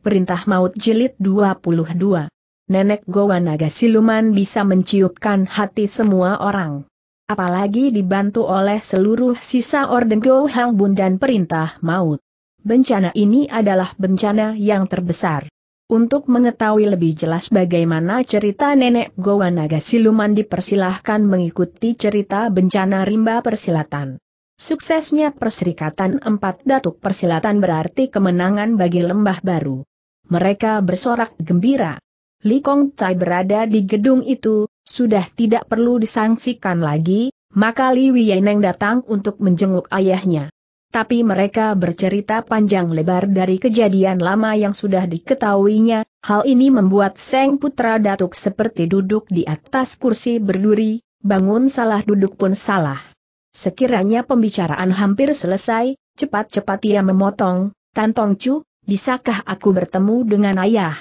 Perintah Maut Jilid 22. Nenek Gowa Naga Siluman bisa menciutkan hati semua orang. Apalagi dibantu oleh seluruh sisa Orde Go Hang Bun dan Perintah Maut. Bencana ini adalah bencana yang terbesar. Untuk mengetahui lebih jelas bagaimana cerita Nenek Gowa Naga Siluman dipersilahkan mengikuti cerita bencana rimba persilatan. Suksesnya Perserikatan Empat Datuk Persilatan berarti kemenangan bagi Lembah Baru. Mereka bersorak gembira. Li Kong Chai berada di gedung itu, sudah tidak perlu disangsikan lagi, maka Li Wieneng datang untuk menjenguk ayahnya. Tapi mereka bercerita panjang lebar dari kejadian lama yang sudah diketahuinya, hal ini membuat Seng Putra Datuk seperti duduk di atas kursi berduri, bangun salah duduk pun salah. Sekiranya pembicaraan hampir selesai, cepat-cepat ia memotong, Tan Tong Chu, bisakah aku bertemu dengan ayah?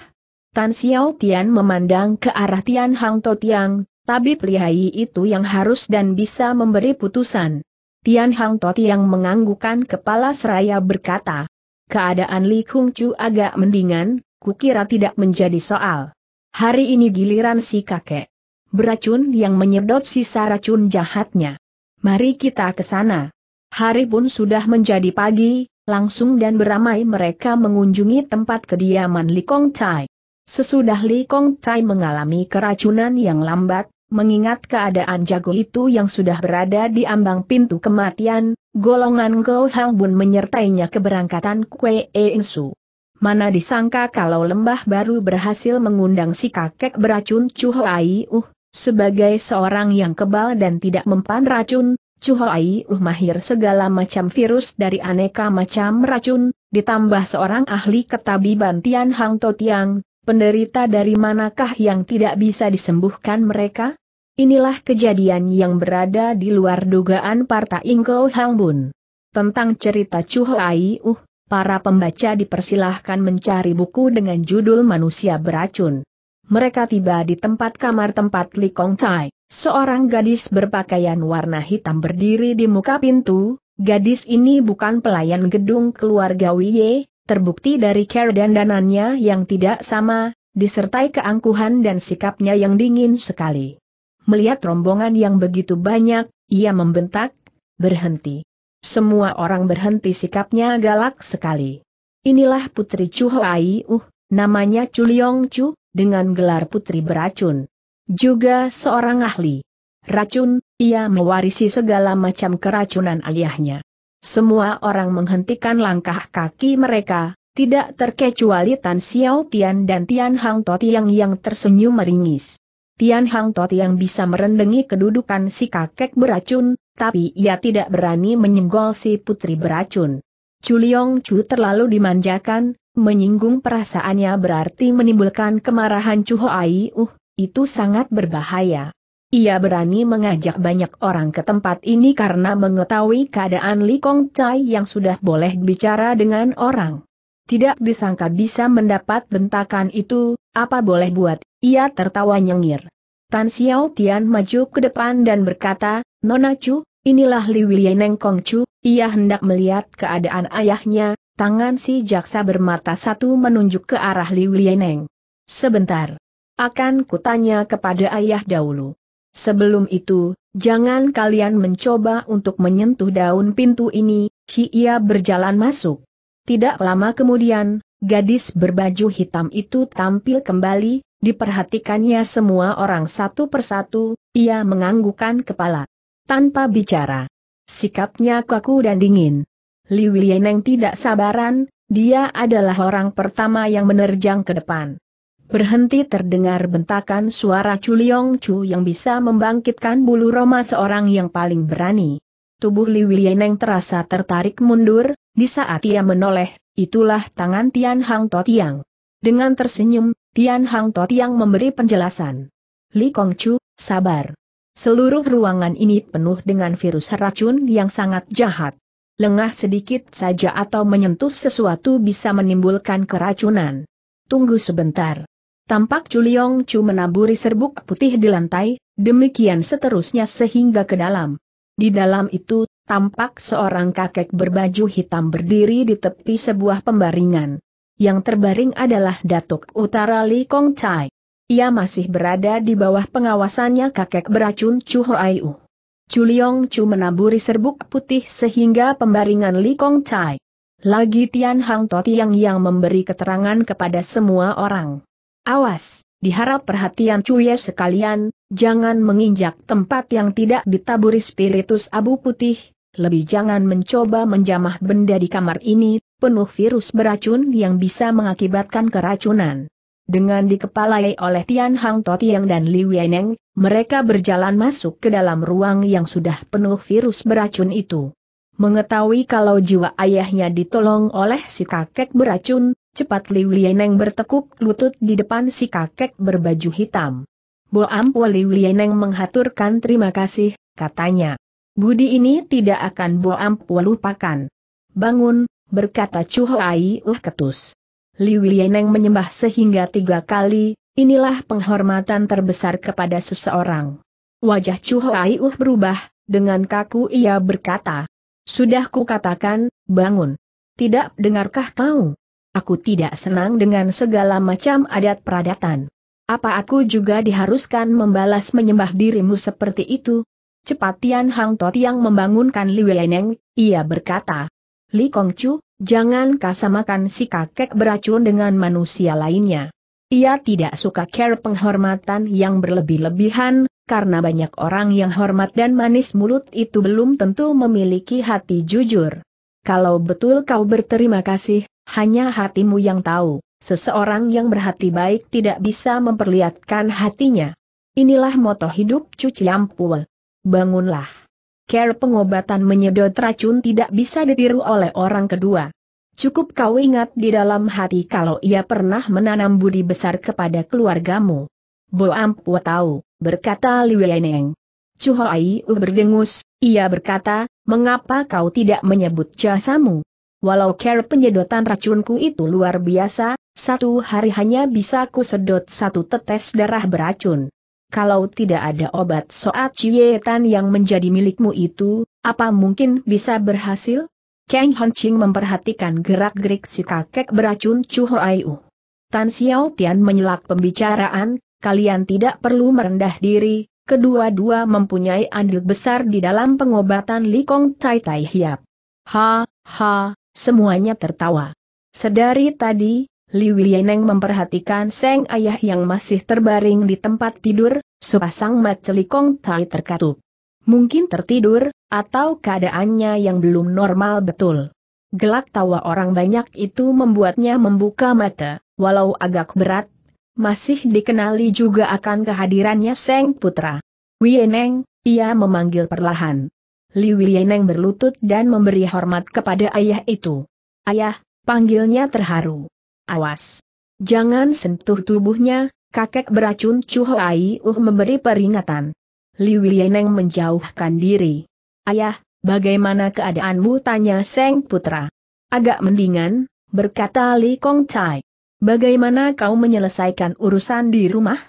Tan Xiao Tian memandang ke arah Tian Hang To Tiang, tabib lihai itu yang harus dan bisa memberi putusan. Tian Hang To Tiang menganggukkan kepala seraya berkata, keadaan Li Kung Chu agak mendingan, kukira tidak menjadi soal. Hari ini giliran si kakek. Beracun yang menyedot sisa racun jahatnya. Mari kita ke sana. Hari pun sudah menjadi pagi, langsung dan beramai mereka mengunjungi tempat kediaman Li Kong Chai. Sesudah Li Kong Chai mengalami keracunan yang lambat, mengingat keadaan jago itu yang sudah berada di ambang pintu kematian, golongan Go Hang Bun menyertainya keberangkatan Kue Insu. Mana disangka kalau lembah baru berhasil mengundang si kakek beracun Chu Ai Uh, sebagai seorang yang kebal dan tidak mempan racun, Chu Hoi uh mahir segala macam virus dari aneka macam racun, ditambah seorang ahli ketabiban Tian Hang To Tiang, penderita dari manakah yang tidak bisa disembuhkan mereka? Inilah kejadian yang berada di luar dugaan Parta Ingko Hang Bun. Tentang cerita Chu Hoi uh, para pembaca dipersilahkan mencari buku dengan judul Manusia Beracun. Mereka tiba di tempat kamar tempat Li Kong Chai. Seorang gadis berpakaian warna hitam berdiri di muka pintu, gadis ini bukan pelayan gedung keluarga Wiye, terbukti dari care dan danannya yang tidak sama, disertai keangkuhan dan sikapnya yang dingin sekali. Melihat rombongan yang begitu banyak, ia membentak, berhenti. Semua orang berhenti sikapnya galak sekali. Inilah Putri Chu Hai Uh, namanya Chu Liong Chu, dengan gelar putri beracun. Juga seorang ahli racun, ia mewarisi segala macam keracunan ayahnya. Semua orang menghentikan langkah kaki mereka, tidak terkecuali Tan Xiao Tian dan Tian Hang Totiang yang tersenyum meringis. Tian Hang Totiang bisa merendengi kedudukan si kakek beracun, tapi ia tidak berani menyenggol si putri beracun. Culiong Chu terlalu dimanjakan, menyinggung perasaannya berarti menimbulkan kemarahan Chu Ai Uh, itu sangat berbahaya. Ia berani mengajak banyak orang ke tempat ini karena mengetahui keadaan Li Kong Chai yang sudah boleh bicara dengan orang. Tidak disangka bisa mendapat bentakan itu, apa boleh buat, ia tertawa nyengir. Tan Xiao Tian maju ke depan dan berkata, Nona Chu, inilah Li Wieneng Kong Chu, ia hendak melihat keadaan ayahnya, Tangan si jaksa bermata satu menunjuk ke arah Liu Lieneng. Sebentar. Akan kutanya kepada ayah dahulu. Sebelum itu, jangan kalian mencoba untuk menyentuh daun pintu ini, ia berjalan masuk. Tidak lama kemudian, gadis berbaju hitam itu tampil kembali, diperhatikannya semua orang satu persatu, ia menganggukkan kepala. Tanpa bicara. Sikapnya kaku dan dingin. Li Wieneng tidak sabaran, dia adalah orang pertama yang menerjang ke depan. Berhenti terdengar bentakan suara Culiong Chu yang bisa membangkitkan bulu roma seorang yang paling berani. Tubuh Li Wieneng terasa tertarik mundur, di saat ia menoleh, itulah tangan Tian Hang Totiang. Dengan tersenyum, Tian Hang Totiang memberi penjelasan. Li Kong Chu, sabar. Seluruh ruangan ini penuh dengan virus racun yang sangat jahat lengah sedikit saja atau menyentuh sesuatu bisa menimbulkan keracunan. Tunggu sebentar. Tampak Culiong Chu menaburi serbuk putih di lantai, demikian seterusnya sehingga ke dalam. Di dalam itu, tampak seorang kakek berbaju hitam berdiri di tepi sebuah pembaringan. yang terbaring adalah Datuk Utara Li Kong Chai. Ia masih berada di bawah pengawasannya kakek beracun Chu Hoaiu. Chu Liong Chu menaburi serbuk putih sehingga pembaringan Li Kong Chai. Lagi Tian Hang Totiang yang memberi keterangan kepada semua orang. Awas, diharap perhatian cuye sekalian, jangan menginjak tempat yang tidak ditaburi spiritus abu putih, lebih jangan mencoba menjamah benda di kamar ini, penuh virus beracun yang bisa mengakibatkan keracunan. Dengan dikepalai oleh Tian Hang Totiang dan Li Weneng, mereka berjalan masuk ke dalam ruang yang sudah penuh virus beracun itu. Mengetahui kalau jiwa ayahnya ditolong oleh si kakek beracun, cepat Li Wieneng bertekuk lutut di depan si kakek berbaju hitam. Bo Ampo Li Wieneng menghaturkan terima kasih, katanya. Budi ini tidak akan Bo Ampo lupakan. Bangun, berkata Chu Ai Uh ketus. Li Wieneng menyembah sehingga tiga kali, inilah penghormatan terbesar kepada seseorang. Wajah Chu Ai Uh berubah, dengan kaku ia berkata, sudah kukatakan, bangun. Tidak dengarkah kau? Aku tidak senang dengan segala macam adat peradatan. Apa aku juga diharuskan membalas menyembah dirimu seperti itu? Cepat Tian Hang Tot yang membangunkan Li Weneng, ia berkata. Li Kongcu, jangan kasamakan si kakek beracun dengan manusia lainnya. Ia tidak suka care penghormatan yang berlebih-lebihan, karena banyak orang yang hormat dan manis mulut itu belum tentu memiliki hati jujur. Kalau betul kau berterima kasih, hanya hatimu yang tahu, seseorang yang berhati baik tidak bisa memperlihatkan hatinya. Inilah moto hidup Cuci Ampul. Bangunlah. Care pengobatan menyedot racun tidak bisa ditiru oleh orang kedua. Cukup kau ingat di dalam hati kalau ia pernah menanam budi besar kepada keluargamu. Bo Ampu tahu, berkata Li Weneng. Chu Hai berdengus, ia berkata, mengapa kau tidak menyebut jasamu? Walau care penyedotan racunku itu luar biasa, satu hari hanya bisa ku sedot satu tetes darah beracun. Kalau tidak ada obat soat cietan yang menjadi milikmu itu, apa mungkin bisa berhasil? Kang Ching memperhatikan gerak-gerik si kakek beracun Chu Hoaiu. Tan Xiao Tian menyelak pembicaraan, kalian tidak perlu merendah diri, kedua-dua mempunyai andil besar di dalam pengobatan Likong Tai Tai Hiap. Ha, ha, semuanya tertawa. Sedari tadi, Li Wieneng memperhatikan Seng ayah yang masih terbaring di tempat tidur, sepasang mata Likong Tai terkatup. Mungkin tertidur, atau keadaannya yang belum normal betul. Gelak tawa orang banyak itu membuatnya membuka mata, walau agak berat, masih dikenali juga akan kehadirannya Seng Putra. Wieneng, ia memanggil perlahan. Li Wieneng berlutut dan memberi hormat kepada ayah itu. Ayah, panggilnya terharu. Awas. Jangan sentuh tubuhnya, kakek beracun Chu Hai Uh memberi peringatan. Li Wieneng menjauhkan diri. Ayah, bagaimana keadaanmu tanya Seng Putra. Agak mendingan, berkata Li Kong Chai. Bagaimana kau menyelesaikan urusan di rumah?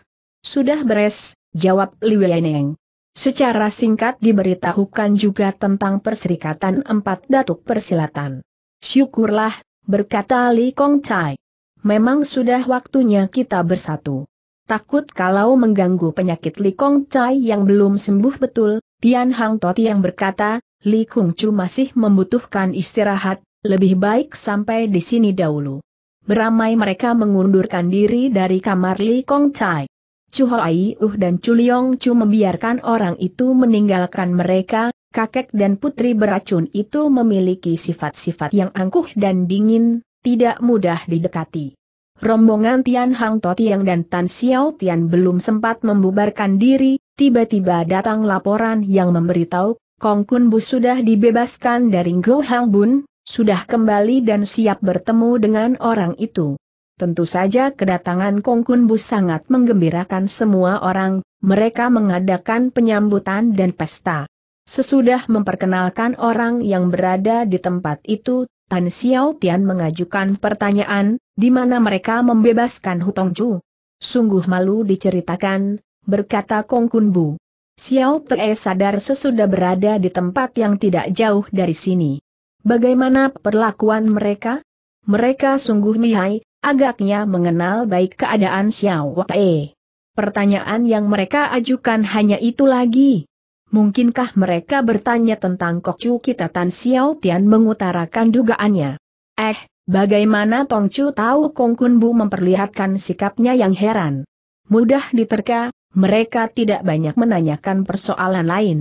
Sudah beres, jawab Li Weneng. Secara singkat diberitahukan juga tentang perserikatan empat datuk persilatan. Syukurlah, berkata Li Kong Chai. Memang sudah waktunya kita bersatu. Takut kalau mengganggu penyakit Li Kong Chai yang belum sembuh betul, Tian Hang Tot yang berkata, Li Kung Chu masih membutuhkan istirahat, lebih baik sampai di sini dahulu. Beramai mereka mengundurkan diri dari kamar Li Kong Chai. Chu Hai Uh dan Chu Liong Chu membiarkan orang itu meninggalkan mereka, kakek dan putri beracun itu memiliki sifat-sifat yang angkuh dan dingin, tidak mudah didekati. Rombongan Tian Hang Totiang dan Tan Xiao Tian belum sempat membubarkan diri, tiba-tiba datang laporan yang memberitahu, Kong Kun Bu sudah dibebaskan dari Go Hang Bun, sudah kembali dan siap bertemu dengan orang itu. Tentu saja kedatangan Kong Kun Bu sangat menggembirakan semua orang, mereka mengadakan penyambutan dan pesta. Sesudah memperkenalkan orang yang berada di tempat itu, Tan Xiao mengajukan pertanyaan, di mana mereka membebaskan Hutong Chu. Sungguh malu diceritakan, berkata Kong Kun Bu. Xiao Te sadar sesudah berada di tempat yang tidak jauh dari sini. Bagaimana perlakuan mereka? Mereka sungguh lihai, agaknya mengenal baik keadaan Xiao Wei. Pertanyaan yang mereka ajukan hanya itu lagi. Mungkinkah mereka bertanya tentang Kok Chu kita Tan Xiao Tian mengutarakan dugaannya. Eh, bagaimana Tong Chu tahu Kong Kun Bu memperlihatkan sikapnya yang heran. Mudah diterka, mereka tidak banyak menanyakan persoalan lain.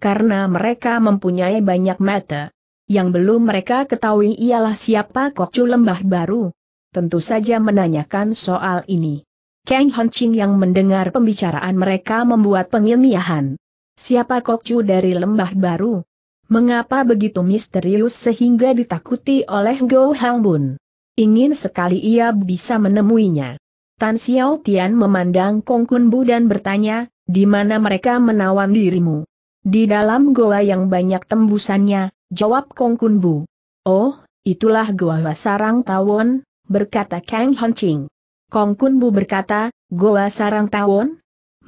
Karena mereka mempunyai banyak mata. Yang belum mereka ketahui ialah siapa Kok Chu Lembah Baru. Tentu saja menanyakan soal ini. Kang Ching yang mendengar pembicaraan mereka membuat pengilmiahan. Siapa Kok Chu dari Lembah Baru? Mengapa begitu misterius sehingga ditakuti oleh Go Hang Bun? Ingin sekali ia bisa menemuinya. Tan Xiao Tian memandang Kong Kun Bu dan bertanya, di mana mereka menawan dirimu? Di dalam goa yang banyak tembusannya, Jawab Kong Kun Bu. Oh, itulah Goa Sarang Tawon, berkata Kang Ching. Kong Kun Bu berkata, Goa Sarang Tawon?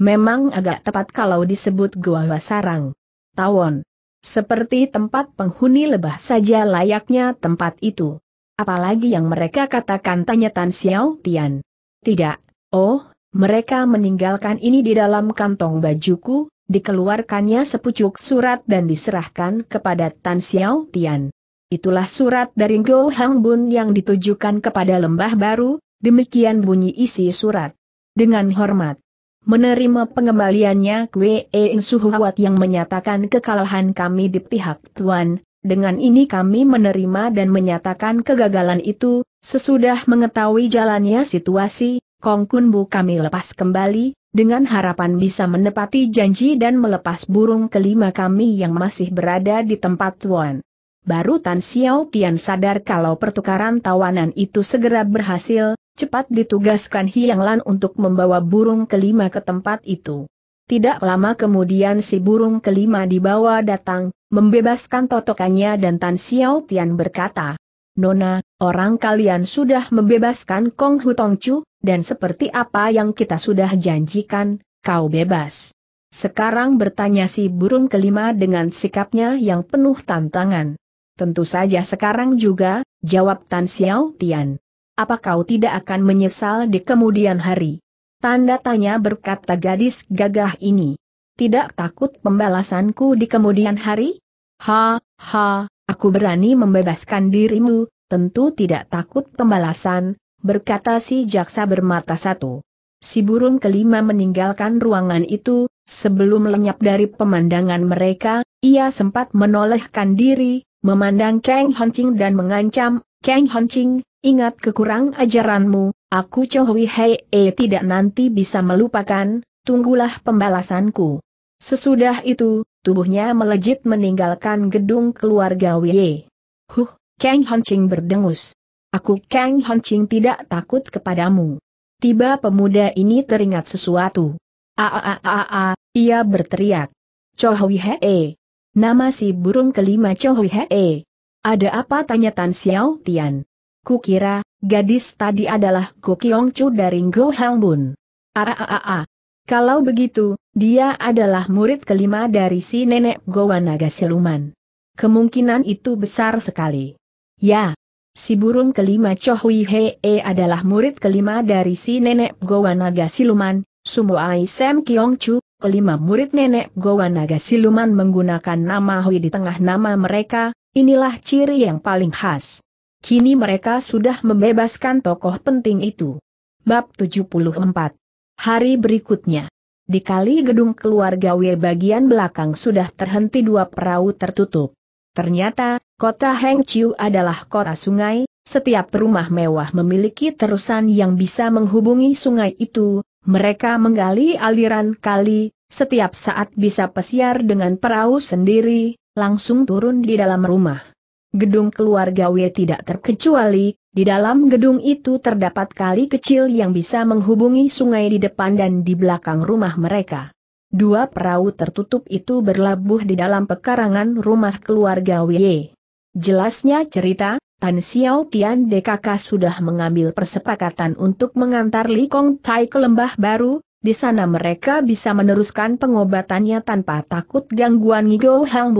Memang agak tepat kalau disebut Goa Sarang Tawon. Seperti tempat penghuni lebah saja layaknya tempat itu. Apalagi yang mereka katakan tanya Tan Xiao Tian. Tidak, oh, mereka meninggalkan ini di dalam kantong bajuku, dikeluarkannya sepucuk surat dan diserahkan kepada Tan Xiao Tian. Itulah surat dari Go Hang Bun yang ditujukan kepada lembah baru, demikian bunyi isi surat. Dengan hormat. Menerima pengembaliannya Kwe Suhuwat yang menyatakan kekalahan kami di pihak Tuan, dengan ini kami menerima dan menyatakan kegagalan itu, sesudah mengetahui jalannya situasi, Kong Kun Bu kami lepas kembali, dengan harapan bisa menepati janji dan melepas burung kelima kami yang masih berada di tempat Tuan. Baru Tan Xiao Tian sadar kalau pertukaran tawanan itu segera berhasil, cepat ditugaskan Hiang Lan untuk membawa burung kelima ke tempat itu. Tidak lama kemudian si burung kelima dibawa datang, membebaskan totokannya dan Tan Xiao Tian berkata, Nona, orang kalian sudah membebaskan Kong Hutong Chu, dan seperti apa yang kita sudah janjikan, kau bebas. Sekarang bertanya si burung kelima dengan sikapnya yang penuh tantangan. Tentu saja sekarang juga, jawab Tan Xiao Tian. Apa kau tidak akan menyesal di kemudian hari? Tanda tanya berkata gadis gagah ini. Tidak takut pembalasanku di kemudian hari? Ha, ha, Aku berani membebaskan dirimu, tentu tidak takut pembalasan, berkata si jaksa bermata satu. Si burung kelima meninggalkan ruangan itu, sebelum lenyap dari pemandangan mereka, ia sempat menolehkan diri, memandang Kang Hancing dan mengancam, Kang Hancing, ingat kekurang ajaranmu, aku Chowi Hei e tidak nanti bisa melupakan, tunggulah pembalasanku. Sesudah itu, tubuhnya melejit meninggalkan gedung keluarga Wei. Huh, Kang Hancing berdengus. Aku Kang Hancing tidak takut kepadamu. Tiba pemuda ini teringat sesuatu. A a a a a, ia berteriak. Chohui Hee. Nama si burung kelima Chohui Hee. Ada apa tanya Tan Xiao Tian? Kukira, gadis tadi adalah Kiong Chu dari Go Hang Bun. A a a a. Kalau begitu, dia adalah murid kelima dari si nenek Gowa Naga Siluman. Kemungkinan itu besar sekali. Ya, si burung kelima Chohui Hee adalah murid kelima dari si nenek Gowa Naga Siluman, Sumuai Sam Kiong Chu, kelima murid nenek Gowa Naga Siluman menggunakan nama Hui di tengah nama mereka, inilah ciri yang paling khas. Kini mereka sudah membebaskan tokoh penting itu. Bab 74 Hari berikutnya. Di kali gedung keluarga W bagian belakang sudah terhenti dua perahu tertutup. Ternyata, kota Heng Chiu adalah kota sungai, setiap rumah mewah memiliki terusan yang bisa menghubungi sungai itu, mereka menggali aliran kali, setiap saat bisa pesiar dengan perahu sendiri, langsung turun di dalam rumah. Gedung keluarga W tidak terkecuali, di dalam gedung itu terdapat kali kecil yang bisa menghubungi sungai di depan dan di belakang rumah mereka. Dua perahu tertutup itu berlabuh di dalam pekarangan rumah keluarga Wei. Jelasnya cerita, Tan Xiao Tian DKK sudah mengambil persepakatan untuk mengantar Li Kong Tai ke lembah baru, di sana mereka bisa meneruskan pengobatannya tanpa takut gangguan Ngigo Hang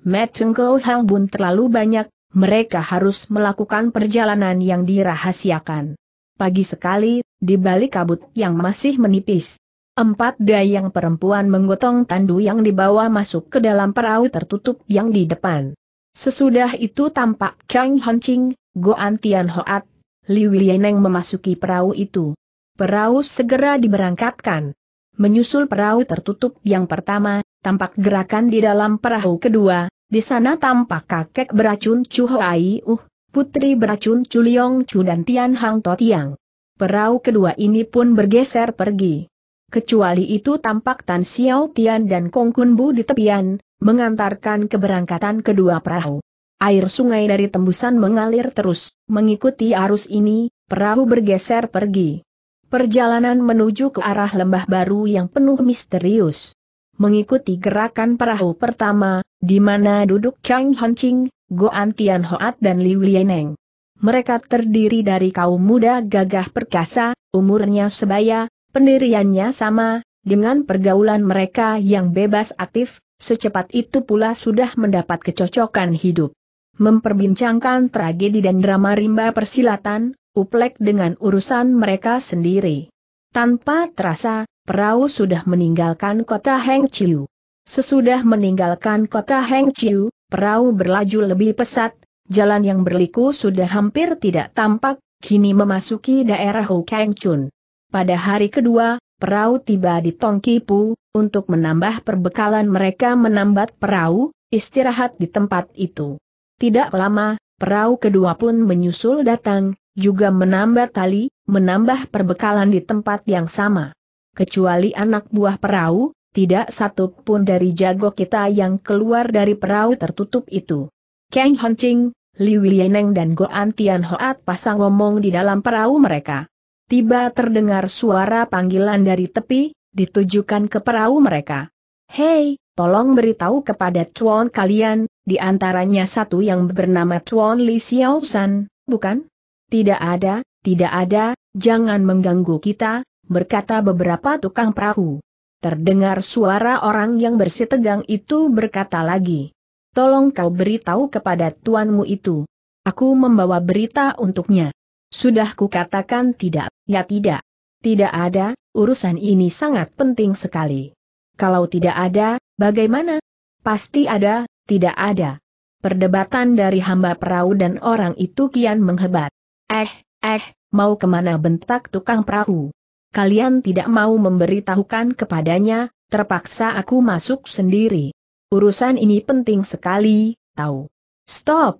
Bun. Met Go Hang Bun terlalu banyak mereka harus melakukan perjalanan yang dirahasiakan. Pagi sekali, di balik kabut yang masih menipis, empat dayang perempuan menggotong tandu yang dibawa masuk ke dalam perahu tertutup yang di depan. Sesudah itu tampak Kang Hancing, Goan Tian Hoat, Li Wieneng memasuki perahu itu. Perahu segera diberangkatkan. Menyusul perahu tertutup yang pertama, tampak gerakan di dalam perahu kedua, di sana tampak kakek beracun Chu Hai Uh, putri beracun Chu Liong Chu dan Tian Hang To Tiang. Perahu kedua ini pun bergeser pergi. Kecuali itu tampak Tan Xiao Tian dan Kong Kun Bu di tepian, mengantarkan keberangkatan kedua perahu. Air sungai dari tembusan mengalir terus, mengikuti arus ini, perahu bergeser pergi. Perjalanan menuju ke arah lembah baru yang penuh misterius mengikuti gerakan perahu pertama, di mana duduk Kang Hancing, Goan Tian Hoat dan Liu Lieneng. Mereka terdiri dari kaum muda gagah perkasa, umurnya sebaya, pendiriannya sama, dengan pergaulan mereka yang bebas aktif, secepat itu pula sudah mendapat kecocokan hidup. Memperbincangkan tragedi dan drama rimba persilatan, uplek dengan urusan mereka sendiri. Tanpa terasa, perahu sudah meninggalkan kota Heng Chiu. Sesudah meninggalkan kota Heng Chiu, perahu berlaju lebih pesat, jalan yang berliku sudah hampir tidak tampak, kini memasuki daerah Hu Keng Chun. Pada hari kedua, perahu tiba di Tong Kipu, untuk menambah perbekalan mereka menambat perahu, istirahat di tempat itu. Tidak lama, perahu kedua pun menyusul datang, juga menambah tali, menambah perbekalan di tempat yang sama kecuali anak buah perahu, tidak satu pun dari jago kita yang keluar dari perahu tertutup itu. Kang Hancing, Li Wieneng dan Goan Tian Hoat pasang ngomong di dalam perahu mereka. Tiba terdengar suara panggilan dari tepi, ditujukan ke perahu mereka. Hei, tolong beritahu kepada tuan kalian, di antaranya satu yang bernama Tuan Li Xiao San, bukan? Tidak ada, tidak ada, jangan mengganggu kita, berkata beberapa tukang perahu. Terdengar suara orang yang bersih tegang itu berkata lagi. Tolong kau beritahu kepada tuanmu itu. Aku membawa berita untuknya. Sudah kukatakan tidak, ya tidak. Tidak ada, urusan ini sangat penting sekali. Kalau tidak ada, bagaimana? Pasti ada, tidak ada. Perdebatan dari hamba perahu dan orang itu kian menghebat. Eh, eh, mau ke mana bentak tukang perahu? Kalian tidak mau memberitahukan kepadanya, terpaksa aku masuk sendiri. Urusan ini penting sekali, tahu. Stop!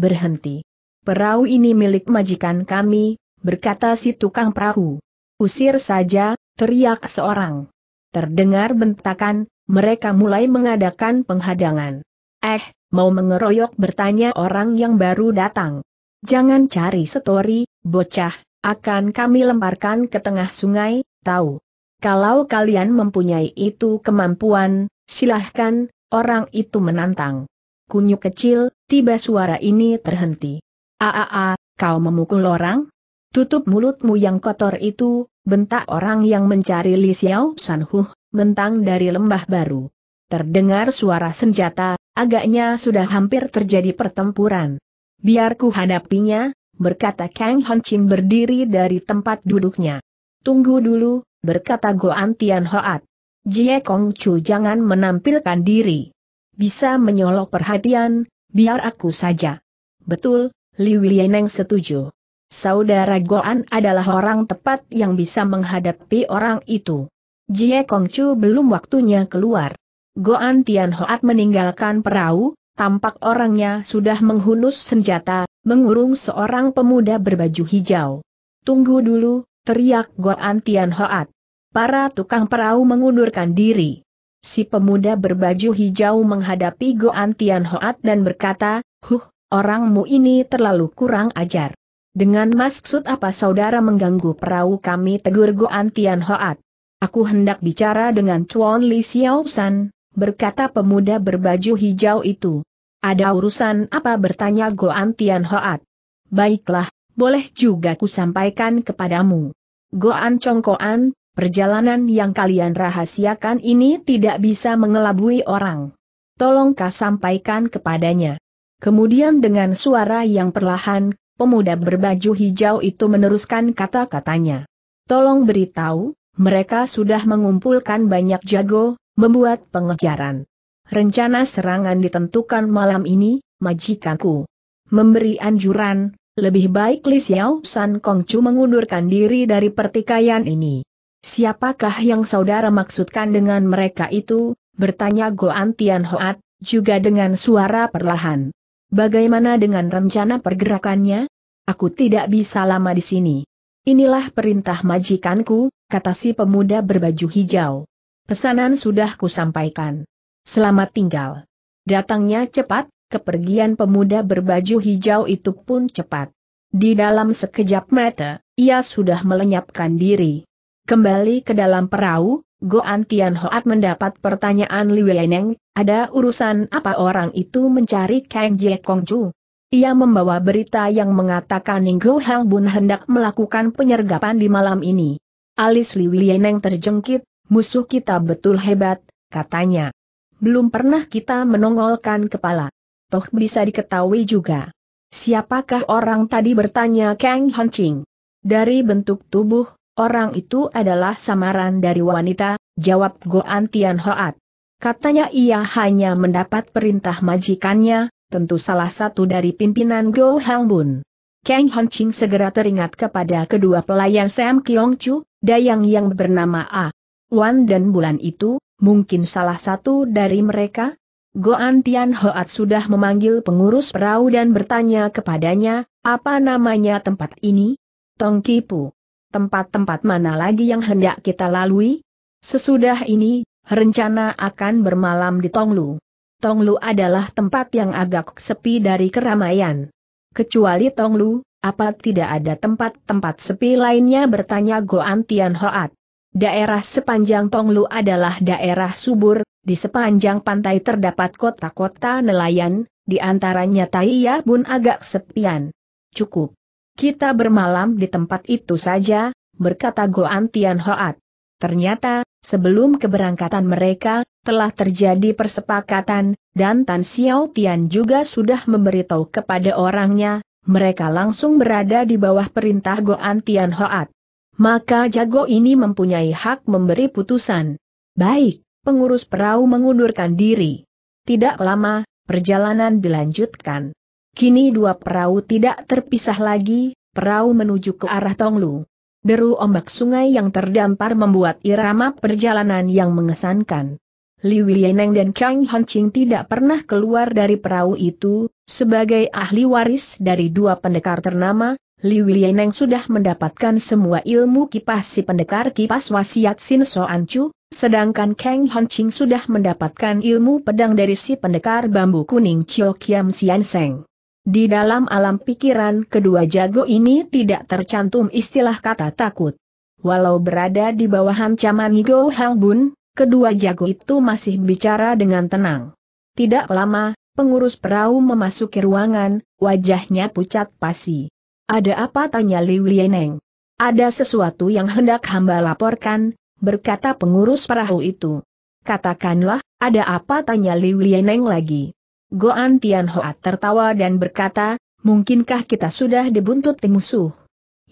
Berhenti. Perahu ini milik majikan kami, berkata si tukang perahu. Usir saja, teriak seorang. Terdengar bentakan, mereka mulai mengadakan penghadangan. Eh, mau mengeroyok bertanya orang yang baru datang. Jangan cari story, bocah, akan kami lemparkan ke tengah sungai, tahu. Kalau kalian mempunyai itu kemampuan, silahkan, orang itu menantang. Kunyuk kecil, tiba suara ini terhenti. Aa, kau memukul orang? Tutup mulutmu yang kotor itu, bentak orang yang mencari Li Xiao Sanhu, mentang dari lembah baru. Terdengar suara senjata, agaknya sudah hampir terjadi pertempuran. Biar ku hadapinya, berkata Kang Hancin berdiri dari tempat duduknya. Tunggu dulu, berkata Goan Tian Hoat. Jie Kong Chu jangan menampilkan diri. Bisa menyolok perhatian, biar aku saja. Betul, Li Wieneng setuju. Saudara Goan adalah orang tepat yang bisa menghadapi orang itu. Jie Kong Chu belum waktunya keluar. Goan Tian Hoat meninggalkan perahu, tampak orangnya sudah menghunus senjata, mengurung seorang pemuda berbaju hijau. Tunggu dulu, teriak Goan Tian Hoat. Para tukang perahu mengundurkan diri. Si pemuda berbaju hijau menghadapi Goan Tian Hoat dan berkata, Huh, orangmu ini terlalu kurang ajar. Dengan maksud apa saudara mengganggu perahu kami tegur Goan Tian Hoat. Aku hendak bicara dengan Chuan Li Xiao San, berkata pemuda berbaju hijau itu. Ada urusan apa bertanya Goan Tian Hoat? Baiklah, boleh juga ku sampaikan kepadamu. Goan Chongkoan, perjalanan yang kalian rahasiakan ini tidak bisa mengelabui orang. Tolong kau sampaikan kepadanya. Kemudian dengan suara yang perlahan, pemuda berbaju hijau itu meneruskan kata-katanya. Tolong beritahu, mereka sudah mengumpulkan banyak jago, membuat pengejaran. Rencana serangan ditentukan malam ini, majikanku. Memberi anjuran, lebih baik Li Xiao San Kongcu mengundurkan diri dari pertikaian ini. Siapakah yang saudara maksudkan dengan mereka itu? Bertanya Goan Tian Hoat, juga dengan suara perlahan. Bagaimana dengan rencana pergerakannya? Aku tidak bisa lama di sini. Inilah perintah majikanku, kata si pemuda berbaju hijau. Pesanan sudah kusampaikan. Selamat tinggal. Datangnya cepat, kepergian pemuda berbaju hijau itu pun cepat. Di dalam sekejap mata, ia sudah melenyapkan diri. Kembali ke dalam perahu, Goan Tian Hoat mendapat pertanyaan Liu Yeneng, ada urusan apa orang itu mencari Kang Jie Kong Chu? Ia membawa berita yang mengatakan Ninggo Hang Bun hendak melakukan penyergapan di malam ini. Alis Liu Yeneng terjengkit, musuh kita betul hebat, katanya. Belum pernah kita menongolkan kepala. Toh bisa diketahui juga. Siapakah orang tadi bertanya Kang Hancing? Dari bentuk tubuh, Orang itu adalah samaran dari wanita, jawab Goan Tian Hoat. Katanya ia hanya mendapat perintah majikannya, tentu salah satu dari pimpinan Go Hang Bun. Kang Hon Ching segera teringat kepada kedua pelayan Sam Kiong Chu, Dayang yang bernama A. Wan dan Bulan itu, mungkin salah satu dari mereka? Goan Tian Hoat sudah memanggil pengurus perahu dan bertanya kepadanya, apa namanya tempat ini? Tong Kipu tempat-tempat mana lagi yang hendak kita lalui? Sesudah ini, rencana akan bermalam di Tonglu. Tonglu adalah tempat yang agak sepi dari keramaian. Kecuali Tonglu, apa tidak ada tempat-tempat sepi lainnya bertanya Goan Tian Hoat. Daerah sepanjang Tonglu adalah daerah subur, di sepanjang pantai terdapat kota-kota nelayan, di antaranya Taiya Bun agak sepian. Cukup. Kita bermalam di tempat itu saja, berkata Goan Tian Hoat. Ternyata, sebelum keberangkatan mereka, telah terjadi persepakatan, dan Tan Xiao Tian juga sudah memberitahu kepada orangnya, mereka langsung berada di bawah perintah Goan Tian Hoat. Maka jago ini mempunyai hak memberi putusan. Baik, pengurus perahu mengundurkan diri. Tidak lama, perjalanan dilanjutkan. Kini dua perahu tidak terpisah lagi, perahu menuju ke arah Tonglu. Deru ombak sungai yang terdampar membuat irama perjalanan yang mengesankan. Li Wieneng dan Kang Ching tidak pernah keluar dari perahu itu, sebagai ahli waris dari dua pendekar ternama, Li Wieneng sudah mendapatkan semua ilmu kipas si pendekar kipas wasiat Sin So Ancu, sedangkan Kang Ching sudah mendapatkan ilmu pedang dari si pendekar bambu kuning Chio Kiam Sian Seng. Di dalam alam pikiran kedua jago ini tidak tercantum istilah kata takut. Walau berada di bawah ancaman Go Hang Bun, kedua jago itu masih bicara dengan tenang. Tidak lama, pengurus perahu memasuki ruangan, wajahnya pucat pasi. Ada apa tanya Li Wieneng? Ada sesuatu yang hendak hamba laporkan, berkata pengurus perahu itu. Katakanlah, ada apa tanya Li Wieneng lagi. Goan Tian Hoa tertawa dan berkata, mungkinkah kita sudah dibuntut musuh?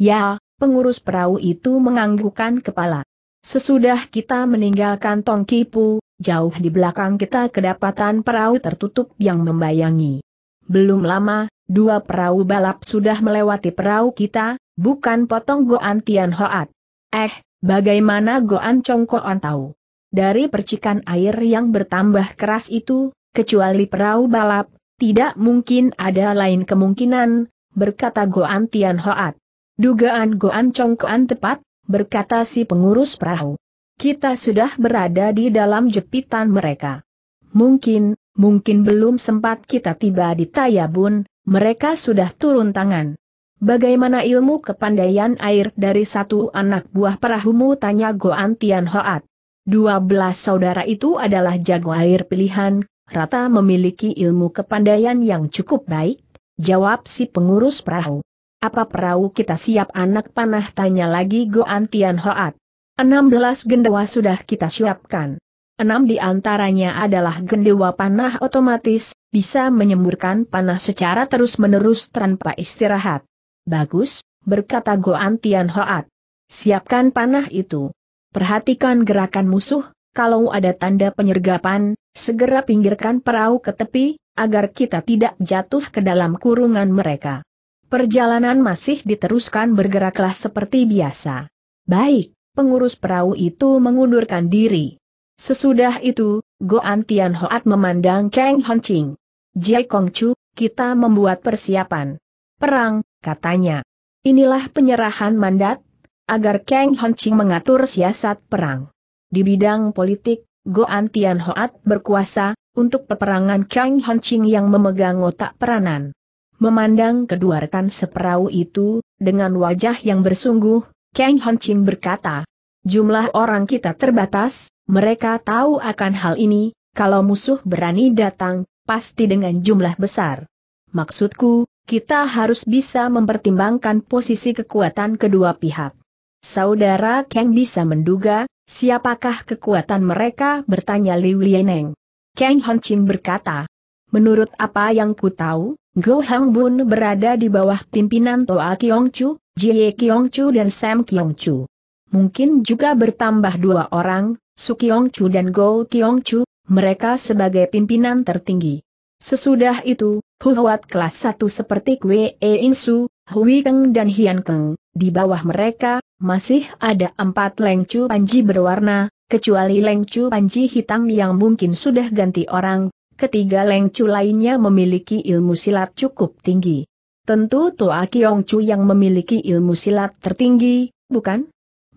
Ya, pengurus perahu itu menganggukkan kepala. Sesudah kita meninggalkan Tong Kipu, jauh di belakang kita kedapatan perahu tertutup yang membayangi. Belum lama, dua perahu balap sudah melewati perahu kita, bukan potong Goan Tian Hoat. Eh, bagaimana Goan Chongkoan tahu? Dari percikan air yang bertambah keras itu, kecuali perahu balap, tidak mungkin ada lain kemungkinan, berkata Goan Tian Hoat. Dugaan Goan Chongkoan tepat, berkata si pengurus perahu. Kita sudah berada di dalam jepitan mereka. Mungkin, mungkin belum sempat kita tiba di Tayabun, mereka sudah turun tangan. Bagaimana ilmu kepandaian air dari satu anak buah perahumu tanya Goan Tian Hoat. Dua belas saudara itu adalah jago air pilihan, Rata memiliki ilmu kepandaian yang cukup baik, jawab si pengurus perahu. Apa perahu kita siap anak panah tanya lagi Goan Tian Hoat. 16 gendawa sudah kita siapkan. Enam di antaranya adalah gendewa panah otomatis, bisa menyemburkan panah secara terus-menerus tanpa istirahat. Bagus, berkata Goan Tian Hoat. Siapkan panah itu. Perhatikan gerakan musuh, kalau ada tanda penyergapan, segera pinggirkan perahu ke tepi, agar kita tidak jatuh ke dalam kurungan mereka. Perjalanan masih diteruskan bergeraklah seperti biasa. Baik, pengurus perahu itu mengundurkan diri. Sesudah itu, Goan Tian Hoat memandang Kang Ching. Jai Kong Chu, kita membuat persiapan. Perang, katanya. Inilah penyerahan mandat, agar Kang Ching mengatur siasat perang. Di bidang politik, Goan Tian Hoat berkuasa, untuk peperangan Kang Ching yang memegang otak peranan. Memandang kedua rekan seperahu itu, dengan wajah yang bersungguh, Kang Ching berkata, jumlah orang kita terbatas, mereka tahu akan hal ini, kalau musuh berani datang, pasti dengan jumlah besar. Maksudku, kita harus bisa mempertimbangkan posisi kekuatan kedua pihak. Saudara Kang bisa menduga, siapakah kekuatan mereka bertanya Liu Lieneng. Kang Honqing berkata, menurut apa yang ku tahu, Go Hang Bun berada di bawah pimpinan Toa Kiong Chu, Jie Kiong Chu dan Sam Kiong Chu. Mungkin juga bertambah dua orang, Su Kiong Chu dan Go Kiong Chu, mereka sebagai pimpinan tertinggi. Sesudah itu, Huat kelas satu seperti Kwe E Insu, Hui Keng dan Hian Keng, di bawah mereka, masih ada empat Lengcu Panji berwarna, kecuali Lengcu Panji hitam yang mungkin sudah ganti orang, ketiga Lengcu lainnya memiliki ilmu silat cukup tinggi. Tentu Toa Kiong Chu yang memiliki ilmu silat tertinggi, bukan?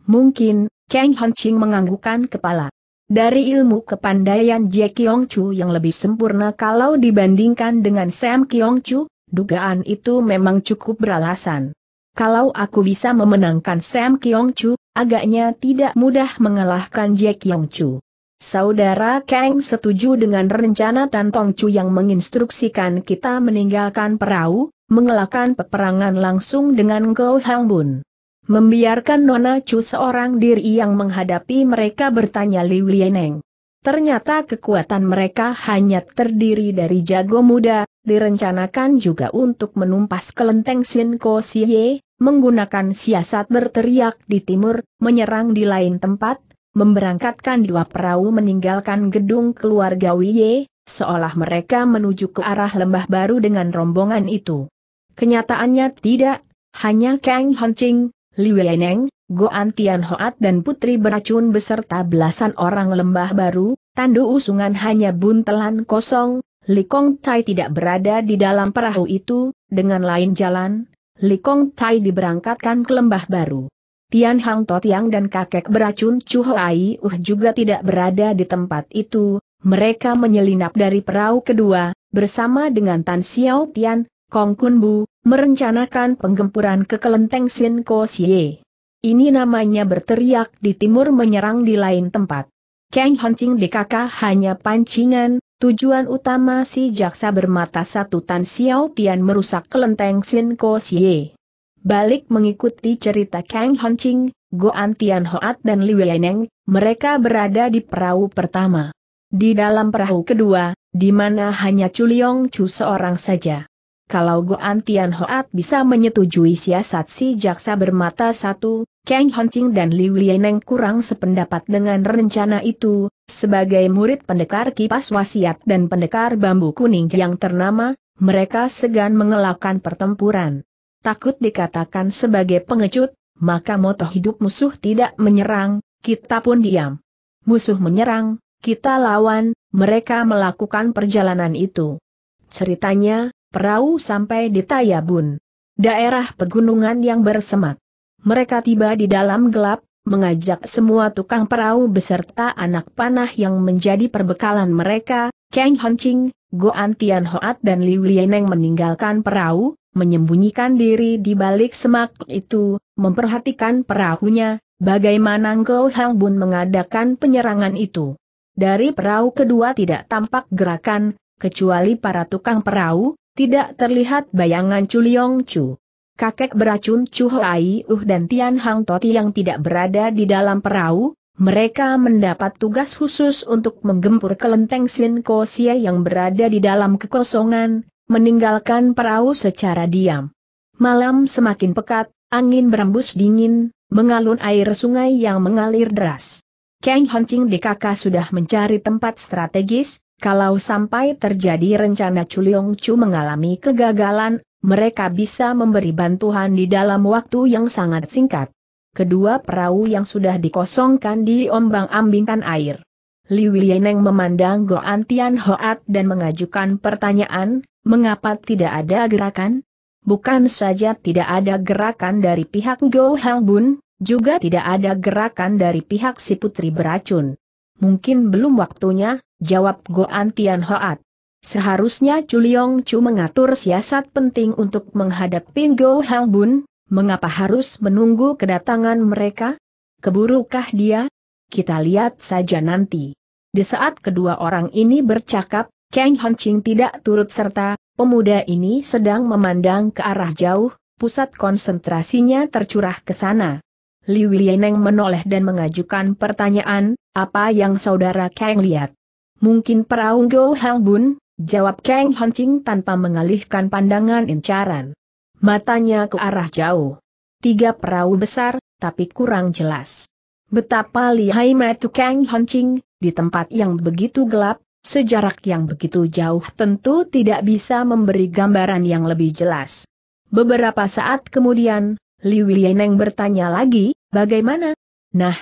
Mungkin, Kang Ching menganggukkan kepala. Dari ilmu kepandaian Jie Kiong Chu yang lebih sempurna kalau dibandingkan dengan Sam Kiong Chu, dugaan itu memang cukup beralasan. Kalau aku bisa memenangkan Sam Kiong Chu, agaknya tidak mudah mengalahkan Jie Kiong Chu. Saudara Kang setuju dengan rencana Tan Tong Chu yang menginstruksikan kita meninggalkan perahu, mengelakkan peperangan langsung dengan Go Hang Bun. Membiarkan Nona Chu seorang diri yang menghadapi mereka bertanya Liu Lieneng. Ternyata kekuatan mereka hanya terdiri dari jago muda, direncanakan juga untuk menumpas kelenteng Sin Ko Siye, menggunakan siasat berteriak di timur, menyerang di lain tempat, memberangkatkan dua perahu meninggalkan gedung keluarga Wiye, seolah mereka menuju ke arah lembah baru dengan rombongan itu. Kenyataannya tidak, hanya Kang Ching. Liu Yeneng, Goan Tian Hoat dan Putri Beracun beserta belasan orang lembah baru, tandu usungan hanya buntelan kosong, Li Kong Tai tidak berada di dalam perahu itu, dengan lain jalan, Li Kong Tai diberangkatkan ke lembah baru. Tian Hang Totiang dan kakek beracun Chu Ai Uh juga tidak berada di tempat itu, mereka menyelinap dari perahu kedua, bersama dengan Tan Xiao Tian, Kong Kun Bu, merencanakan penggempuran ke kelenteng Sin Ko Xie. Ini namanya berteriak di timur menyerang di lain tempat. Kang Hancing DKK hanya pancingan, tujuan utama si jaksa bermata satu Tan Xiao Tian merusak kelenteng Sin Ko Xie. Balik mengikuti cerita Kang Hancing, Goan Tian Hoat dan Liu Yeneng, mereka berada di perahu pertama. Di dalam perahu kedua, di mana hanya Chuliong Chu seorang saja. Kalau Goan Tian Hoat bisa menyetujui siasat si jaksa bermata satu, Kang Hancing dan Liu Lieneng kurang sependapat dengan rencana itu, sebagai murid pendekar kipas wasiat dan pendekar bambu kuning yang ternama, mereka segan mengelakkan pertempuran. Takut dikatakan sebagai pengecut, maka moto hidup musuh tidak menyerang, kita pun diam. Musuh menyerang, kita lawan, mereka melakukan perjalanan itu. Ceritanya, Perahu sampai di Tayabun. Daerah pegunungan yang bersemak. Mereka tiba di dalam gelap, mengajak semua tukang perahu beserta anak panah yang menjadi perbekalan mereka, Kang Ching, Goan Tian Hoat dan Liu Lieneng meninggalkan perahu, menyembunyikan diri di balik semak itu, memperhatikan perahunya, bagaimana Go Hang Bun mengadakan penyerangan itu. Dari perahu kedua tidak tampak gerakan, kecuali para tukang perahu, tidak terlihat bayangan Chuliong Chu. Kakek beracun Chu Hai Uh dan Tian Hang Toti yang tidak berada di dalam perahu, mereka mendapat tugas khusus untuk menggempur kelenteng Sin Kosia yang berada di dalam kekosongan, meninggalkan perahu secara diam. Malam semakin pekat, angin berembus dingin, mengalun air sungai yang mengalir deras. Kang Hancing DKK sudah mencari tempat strategis, kalau sampai terjadi rencana Chuliong Chu mengalami kegagalan, mereka bisa memberi bantuan di dalam waktu yang sangat singkat. Kedua perahu yang sudah dikosongkan diombang-ambingkan air. Li Wieneng memandang Go Antian Hoat dan mengajukan pertanyaan, mengapa tidak ada gerakan? Bukan saja tidak ada gerakan dari pihak Go Hang Bun, juga tidak ada gerakan dari pihak si putri beracun. Mungkin belum waktunya, jawab Go Antian Hoat. Seharusnya Chuliong Chu mengatur siasat penting untuk menghadapi Go Bun, mengapa harus menunggu kedatangan mereka? Keburukah dia? Kita lihat saja nanti. Di saat kedua orang ini bercakap, Kang Ching tidak turut serta, pemuda ini sedang memandang ke arah jauh, pusat konsentrasinya tercurah ke sana. Li Wieneng menoleh dan mengajukan pertanyaan, apa yang saudara Kang lihat? Mungkin perahu Go Hang Bun, Jawab Kang Hancing tanpa mengalihkan pandangan incaran. Matanya ke arah jauh. Tiga perahu besar, tapi kurang jelas. Betapa lihai mata Kang Hancing, di tempat yang begitu gelap, sejarak yang begitu jauh tentu tidak bisa memberi gambaran yang lebih jelas. Beberapa saat kemudian, Li Wieneng bertanya lagi, bagaimana? Nah,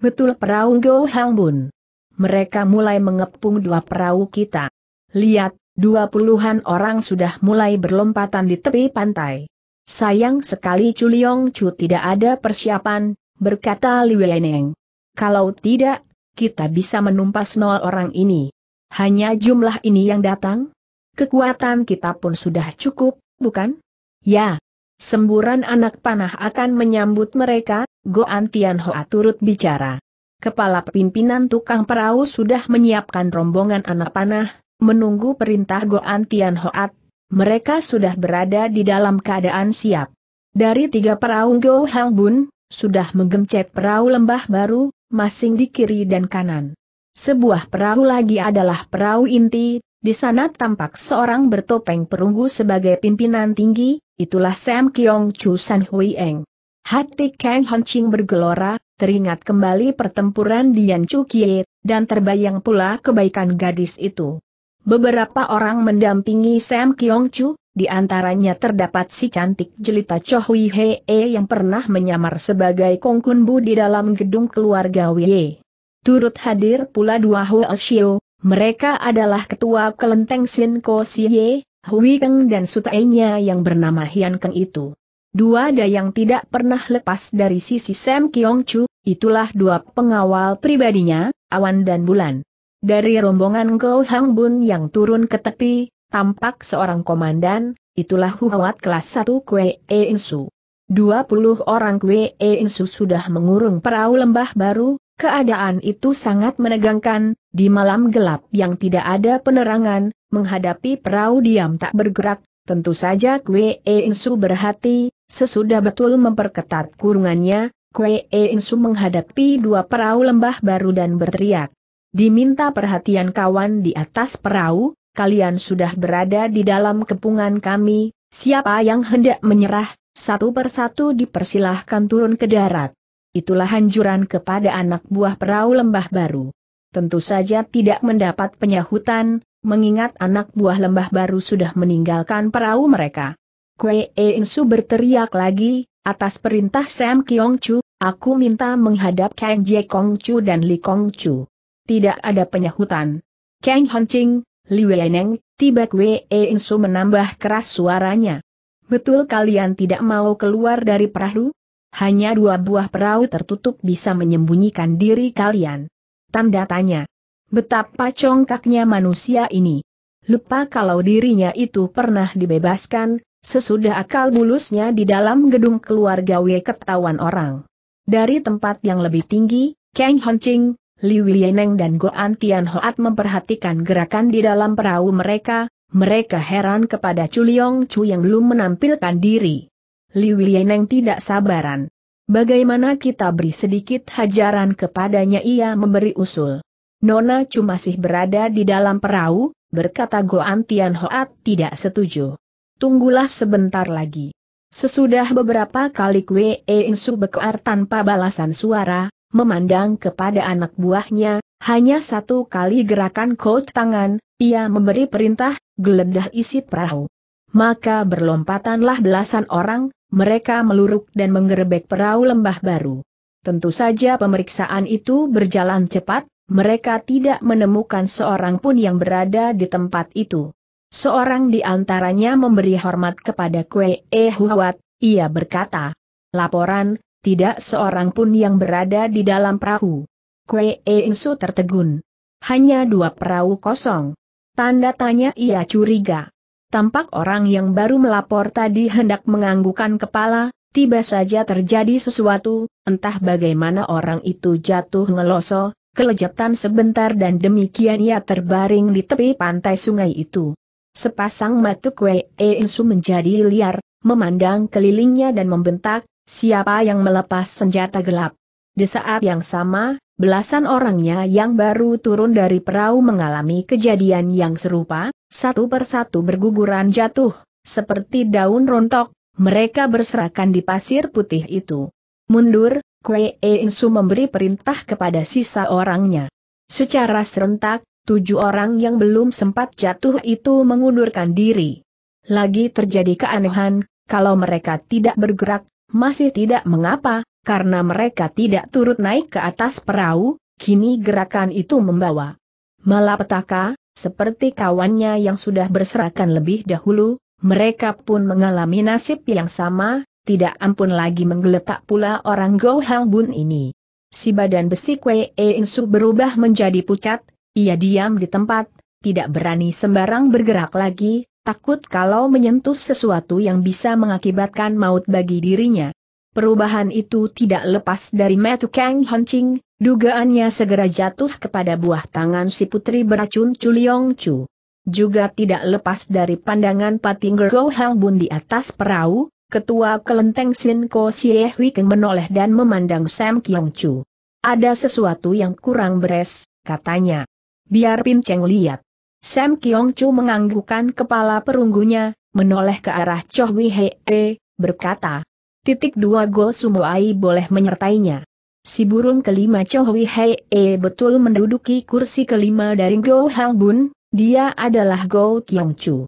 betul perahu Go Hang Bun. Mereka mulai mengepung dua perahu kita. Lihat, dua puluhan orang sudah mulai berlompatan di tepi pantai. Sayang sekali Culiong Chu tidak ada persiapan, berkata Li Weneng. Kalau tidak, kita bisa menumpas nol orang ini. Hanya jumlah ini yang datang? Kekuatan kita pun sudah cukup, bukan? Ya. Semburan anak panah akan menyambut mereka, Go Antian Hoa turut bicara. Kepala pimpinan tukang perahu sudah menyiapkan rombongan anak panah, menunggu perintah Goan Tian Hoat, mereka sudah berada di dalam keadaan siap. Dari tiga perahu Go Hang Bun, sudah menggemcet perahu lembah baru, masing di kiri dan kanan. Sebuah perahu lagi adalah perahu inti, di sana tampak seorang bertopeng perunggu sebagai pimpinan tinggi, itulah Sam Kiong Chu San Hui Eng. Hati Kang Ching bergelora, teringat kembali pertempuran Dian Chu Kie, dan terbayang pula kebaikan gadis itu. Beberapa orang mendampingi Sam Kiong Chu, di antaranya terdapat si cantik jelita Cho Hui Hee yang pernah menyamar sebagai Kongkun Bu di dalam gedung keluarga Wei. Turut hadir pula dua Shio, mereka adalah ketua kelenteng Sin Ko Siye, Hui Keng dan sutainya yang bernama Hian Keng itu. Dua dayang tidak pernah lepas dari sisi Sam Kiong Chu, itulah dua pengawal pribadinya, Awan dan Bulan. Dari rombongan Go Hang Bun yang turun ke tepi, tampak seorang komandan, itulah Huawat kelas 1 Kwe E Insu. 20 orang Kwe E Insu sudah mengurung perahu lembah baru, keadaan itu sangat menegangkan, di malam gelap yang tidak ada penerangan, menghadapi perahu diam tak bergerak, tentu saja Kwe E Insu berhati, sesudah betul memperketat kurungannya, Kwe E Insu menghadapi dua perahu lembah baru dan berteriak. Diminta perhatian kawan di atas perahu, kalian sudah berada di dalam kepungan kami, siapa yang hendak menyerah, satu persatu dipersilahkan turun ke darat. Itulah anjuran kepada anak buah perahu lembah baru. Tentu saja tidak mendapat penyahutan, mengingat anak buah lembah baru sudah meninggalkan perahu mereka. Kwe Insu berteriak lagi, atas perintah Sam Kiong Chu, aku minta menghadap Kang Je Kong Chu dan Li Kong Chu. Tidak ada penyahutan. Kang Hancing, Li Weneng, tiba Kwe Insu menambah keras suaranya. Betul kalian tidak mau keluar dari perahu? Hanya dua buah perahu tertutup bisa menyembunyikan diri kalian. Tanda tanya. Betapa congkaknya manusia ini. Lupa kalau dirinya itu pernah dibebaskan, sesudah akal bulusnya di dalam gedung keluarga W ketahuan orang. Dari tempat yang lebih tinggi, Kang Hancing, Li Wieneng dan Goan Tian memperhatikan gerakan di dalam perahu mereka, mereka heran kepada Chuliong Chu yang belum menampilkan diri. Li Wieneng tidak sabaran. Bagaimana kita beri sedikit hajaran kepadanya ia memberi usul. Nona Chu masih berada di dalam perahu, berkata Goan Tian Hoat tidak setuju. Tunggulah sebentar lagi. Sesudah beberapa kali Kwe Insu bekoar tanpa balasan suara, memandang kepada anak buahnya, hanya satu kali gerakan coach tangan, ia memberi perintah, geledah isi perahu. Maka berlompatanlah belasan orang, mereka meluruk dan menggerebek perahu lembah baru. Tentu saja pemeriksaan itu berjalan cepat, mereka tidak menemukan seorang pun yang berada di tempat itu. Seorang di antaranya memberi hormat kepada Kue E Huat, ia berkata, laporan, tidak seorang pun yang berada di dalam perahu. Kue E Insu tertegun. Hanya dua perahu kosong. Tanda tanya ia curiga. Tampak orang yang baru melapor tadi hendak menganggukkan kepala, tiba saja terjadi sesuatu, entah bagaimana orang itu jatuh ngeloso, kelejatan sebentar dan demikian ia terbaring di tepi pantai sungai itu. Sepasang mata Wei Insu menjadi liar, memandang kelilingnya dan membentak, siapa yang melepas senjata gelap. Di saat yang sama, belasan orangnya yang baru turun dari perahu mengalami kejadian yang serupa, satu persatu berguguran jatuh, seperti daun rontok, mereka berserakan di pasir putih itu. Mundur, Kue Insu memberi perintah kepada sisa orangnya. Secara serentak, tujuh orang yang belum sempat jatuh itu mengundurkan diri. Lagi terjadi keanehan, kalau mereka tidak bergerak, masih tidak mengapa, karena mereka tidak turut naik ke atas perahu, kini gerakan itu membawa malapetaka, seperti kawannya yang sudah berserakan lebih dahulu, mereka pun mengalami nasib yang sama, tidak ampun lagi menggeletak pula orang Go Hang Bun ini. Si badan besi Kwe Insu berubah menjadi pucat, ia diam di tempat, tidak berani sembarang bergerak lagi, takut kalau menyentuh sesuatu yang bisa mengakibatkan maut bagi dirinya. Perubahan itu tidak lepas dari Metu Kang Hancing, dugaannya segera jatuh kepada buah tangan si putri beracun Chuliong Chu. Juga tidak lepas dari pandangan Patingger Go Hang Bun di atas perahu, ketua kelenteng Sin Ko Sieh Keng menoleh dan memandang Sam Kiong Chu. Ada sesuatu yang kurang beres, katanya. Biar Pin Cheng lihat. Sam Kiong Chu menganggukkan kepala perunggunya, menoleh ke arah Chow Wei He, berkata, Titik dua Go Sumuai boleh menyertainya. Si burung kelima Chow Hei E betul menduduki kursi kelima dari Go Hang Bun, dia adalah Go Kiong Chu.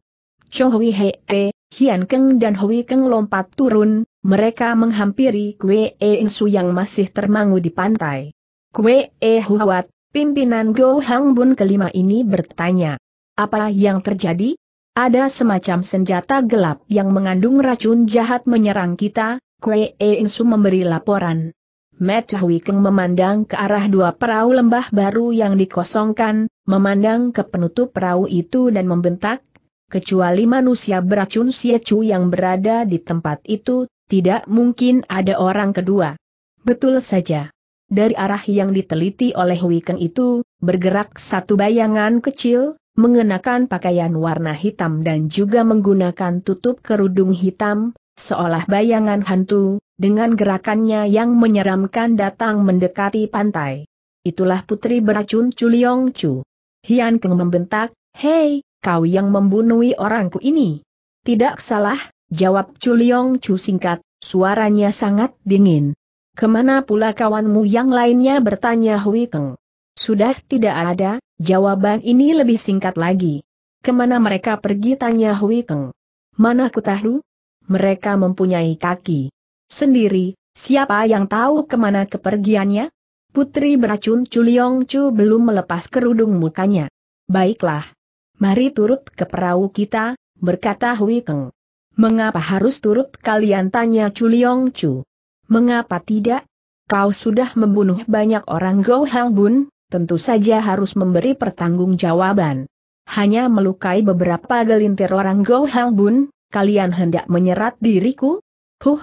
Chow Hei E, Hian Keng dan Hui Keng lompat turun, mereka menghampiri Kue E Insu yang masih termangu di pantai. Kue E Huat, pimpinan Go Hang Bun kelima ini bertanya. Apa yang terjadi? Ada semacam senjata gelap yang mengandung racun jahat menyerang kita, Kue Insu memberi laporan. Matt Keng memandang ke arah dua perahu lembah baru yang dikosongkan, memandang ke penutup perahu itu dan membentak, kecuali manusia beracun Siecu yang berada di tempat itu, tidak mungkin ada orang kedua. Betul saja. Dari arah yang diteliti oleh Wikeng itu, bergerak satu bayangan kecil, mengenakan pakaian warna hitam dan juga menggunakan tutup kerudung hitam, seolah bayangan hantu, dengan gerakannya yang menyeramkan datang mendekati pantai. Itulah putri beracun Chuliong Chu. Hian Keng membentak, Hei, kau yang membunuhi orangku ini. Tidak salah, jawab Chuliong Chu singkat, suaranya sangat dingin. Ke mana pula kawanmu yang lainnya bertanya Hui Keng. Sudah tidak ada, jawaban ini lebih singkat lagi. Ke mana mereka pergi tanya Hui Keng. Mana ku tahu, mereka mempunyai kaki sendiri, siapa yang tahu ke mana kepergiannya? Putri beracun Chuliong Chu belum melepas kerudung mukanya. Baiklah. Mari turut ke perahu kita, berkata Hui Keng. Mengapa harus turut kalian tanya Chuliong Chu? Mengapa tidak? Kau sudah membunuh banyak orang Go Hang Bun, tentu saja harus memberi pertanggungjawaban. Hanya melukai beberapa gelintir orang Go Hang Bun, kalian hendak menyerat diriku? Huh!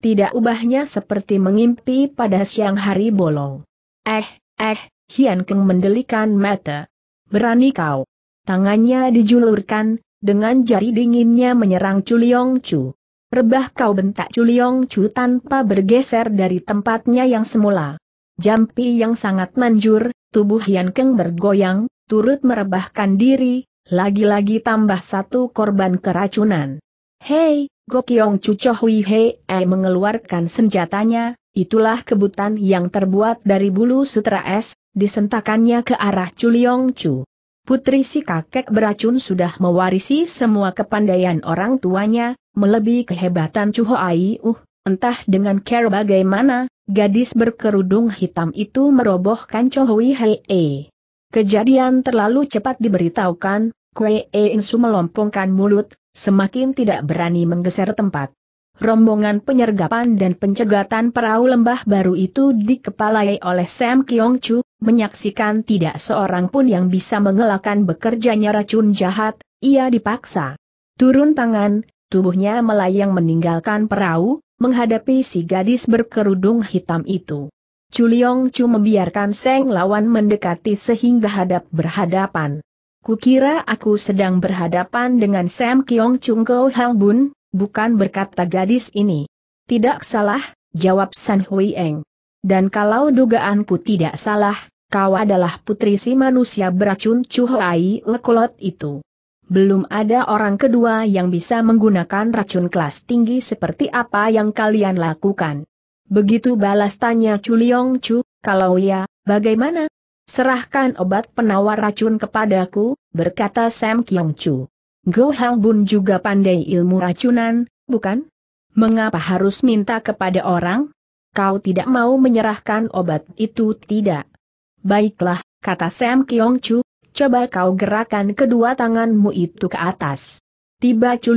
Tidak ubahnya seperti mengimpi pada siang hari bolong. Eh, eh, Hian Keng mendelikan mata. Berani kau. Tangannya dijulurkan, dengan jari dinginnya menyerang Chuliong Chu. Rebah kau bentak Culiong Chu tanpa bergeser dari tempatnya yang semula. Jampi yang sangat manjur, tubuh Yan Keng bergoyang, turut merebahkan diri, lagi-lagi tambah satu korban keracunan. Hei, Gokyong Chu Chohui Hei eh mengeluarkan senjatanya, itulah kebutan yang terbuat dari bulu sutra es, disentakannya ke arah Culiong Chu. Putri si kakek beracun sudah mewarisi semua kepandaian orang tuanya, melebihi kehebatan Chu Hoai uh, entah dengan care bagaimana, gadis berkerudung hitam itu merobohkan Hui Hei. Kejadian terlalu cepat diberitahukan, Kue Insu melompongkan mulut, semakin tidak berani menggeser tempat. Rombongan penyergapan dan pencegatan perahu lembah baru itu dikepalai oleh Sam Kiong Chu, menyaksikan tidak seorang pun yang bisa mengelakkan bekerjanya racun jahat, ia dipaksa. Turun tangan, tubuhnya melayang meninggalkan perahu, menghadapi si gadis berkerudung hitam itu. Culiong Chu membiarkan Seng lawan mendekati sehingga hadap berhadapan. Kukira aku sedang berhadapan dengan Sam Kiong Chung Ko Hang Bun, bukan berkata gadis ini. Tidak salah, jawab San Hui Eng. Dan kalau dugaanku tidak salah, kau adalah putri si manusia beracun Chu Hai Lekolot itu belum ada orang kedua yang bisa menggunakan racun kelas tinggi seperti apa yang kalian lakukan. Begitu balas tanya Chuliong Chu, kalau ya, bagaimana? Serahkan obat penawar racun kepadaku, berkata Sam Kyong Chu. Go Hang Bun juga pandai ilmu racunan, bukan? Mengapa harus minta kepada orang? Kau tidak mau menyerahkan obat itu tidak. Baiklah, kata Sam Kyong Chu, coba kau gerakan kedua tanganmu itu ke atas. Tiba Chu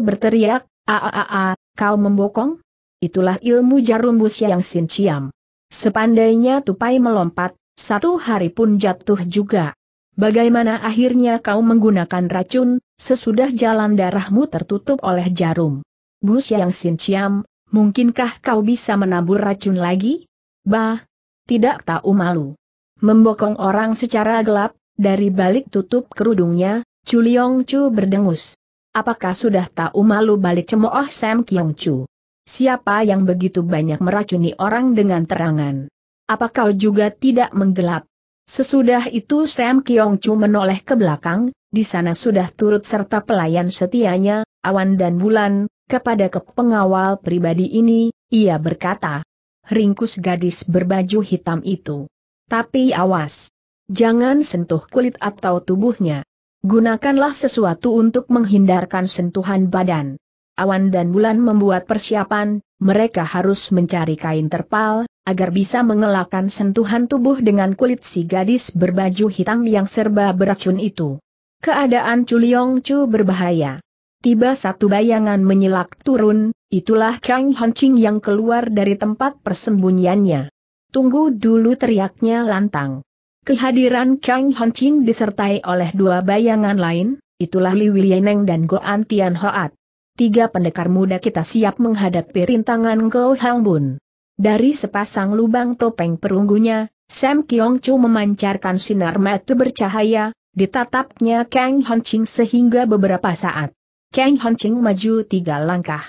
berteriak, a a a a, kau membokong? Itulah ilmu jarum bus yang sinciam. Sepandainya tupai melompat, satu hari pun jatuh juga. Bagaimana akhirnya kau menggunakan racun, sesudah jalan darahmu tertutup oleh jarum? Bus yang sinciam, mungkinkah kau bisa menabur racun lagi? Bah, tidak tahu malu. Membokong orang secara gelap, dari balik tutup kerudungnya, Chuliong Chu berdengus. Apakah sudah tahu malu balik cemooh Sam Kiong Chu? Siapa yang begitu banyak meracuni orang dengan terangan? Apa kau juga tidak menggelap? Sesudah itu Sam Kiong Chu menoleh ke belakang, di sana sudah turut serta pelayan setianya, Awan dan Bulan, kepada kepengawal pribadi ini, ia berkata. Ringkus gadis berbaju hitam itu. Tapi awas, Jangan sentuh kulit atau tubuhnya. Gunakanlah sesuatu untuk menghindarkan sentuhan badan. Awan dan bulan membuat persiapan, mereka harus mencari kain terpal, agar bisa mengelakkan sentuhan tubuh dengan kulit si gadis berbaju hitam yang serba beracun itu. Keadaan Culiong Chu berbahaya. Tiba satu bayangan menyelak turun, itulah Kang Hancing yang keluar dari tempat persembunyiannya. Tunggu dulu teriaknya lantang. Kehadiran Kang Hancing disertai oleh dua bayangan lain, itulah Li Wieneng dan Go Tian Hoat. Tiga pendekar muda kita siap menghadapi rintangan Go Hang Bun. Dari sepasang lubang topeng perunggunya, Sam Kiong Chu memancarkan sinar mata bercahaya, ditatapnya Kang Hancing sehingga beberapa saat. Kang Hancing maju tiga langkah.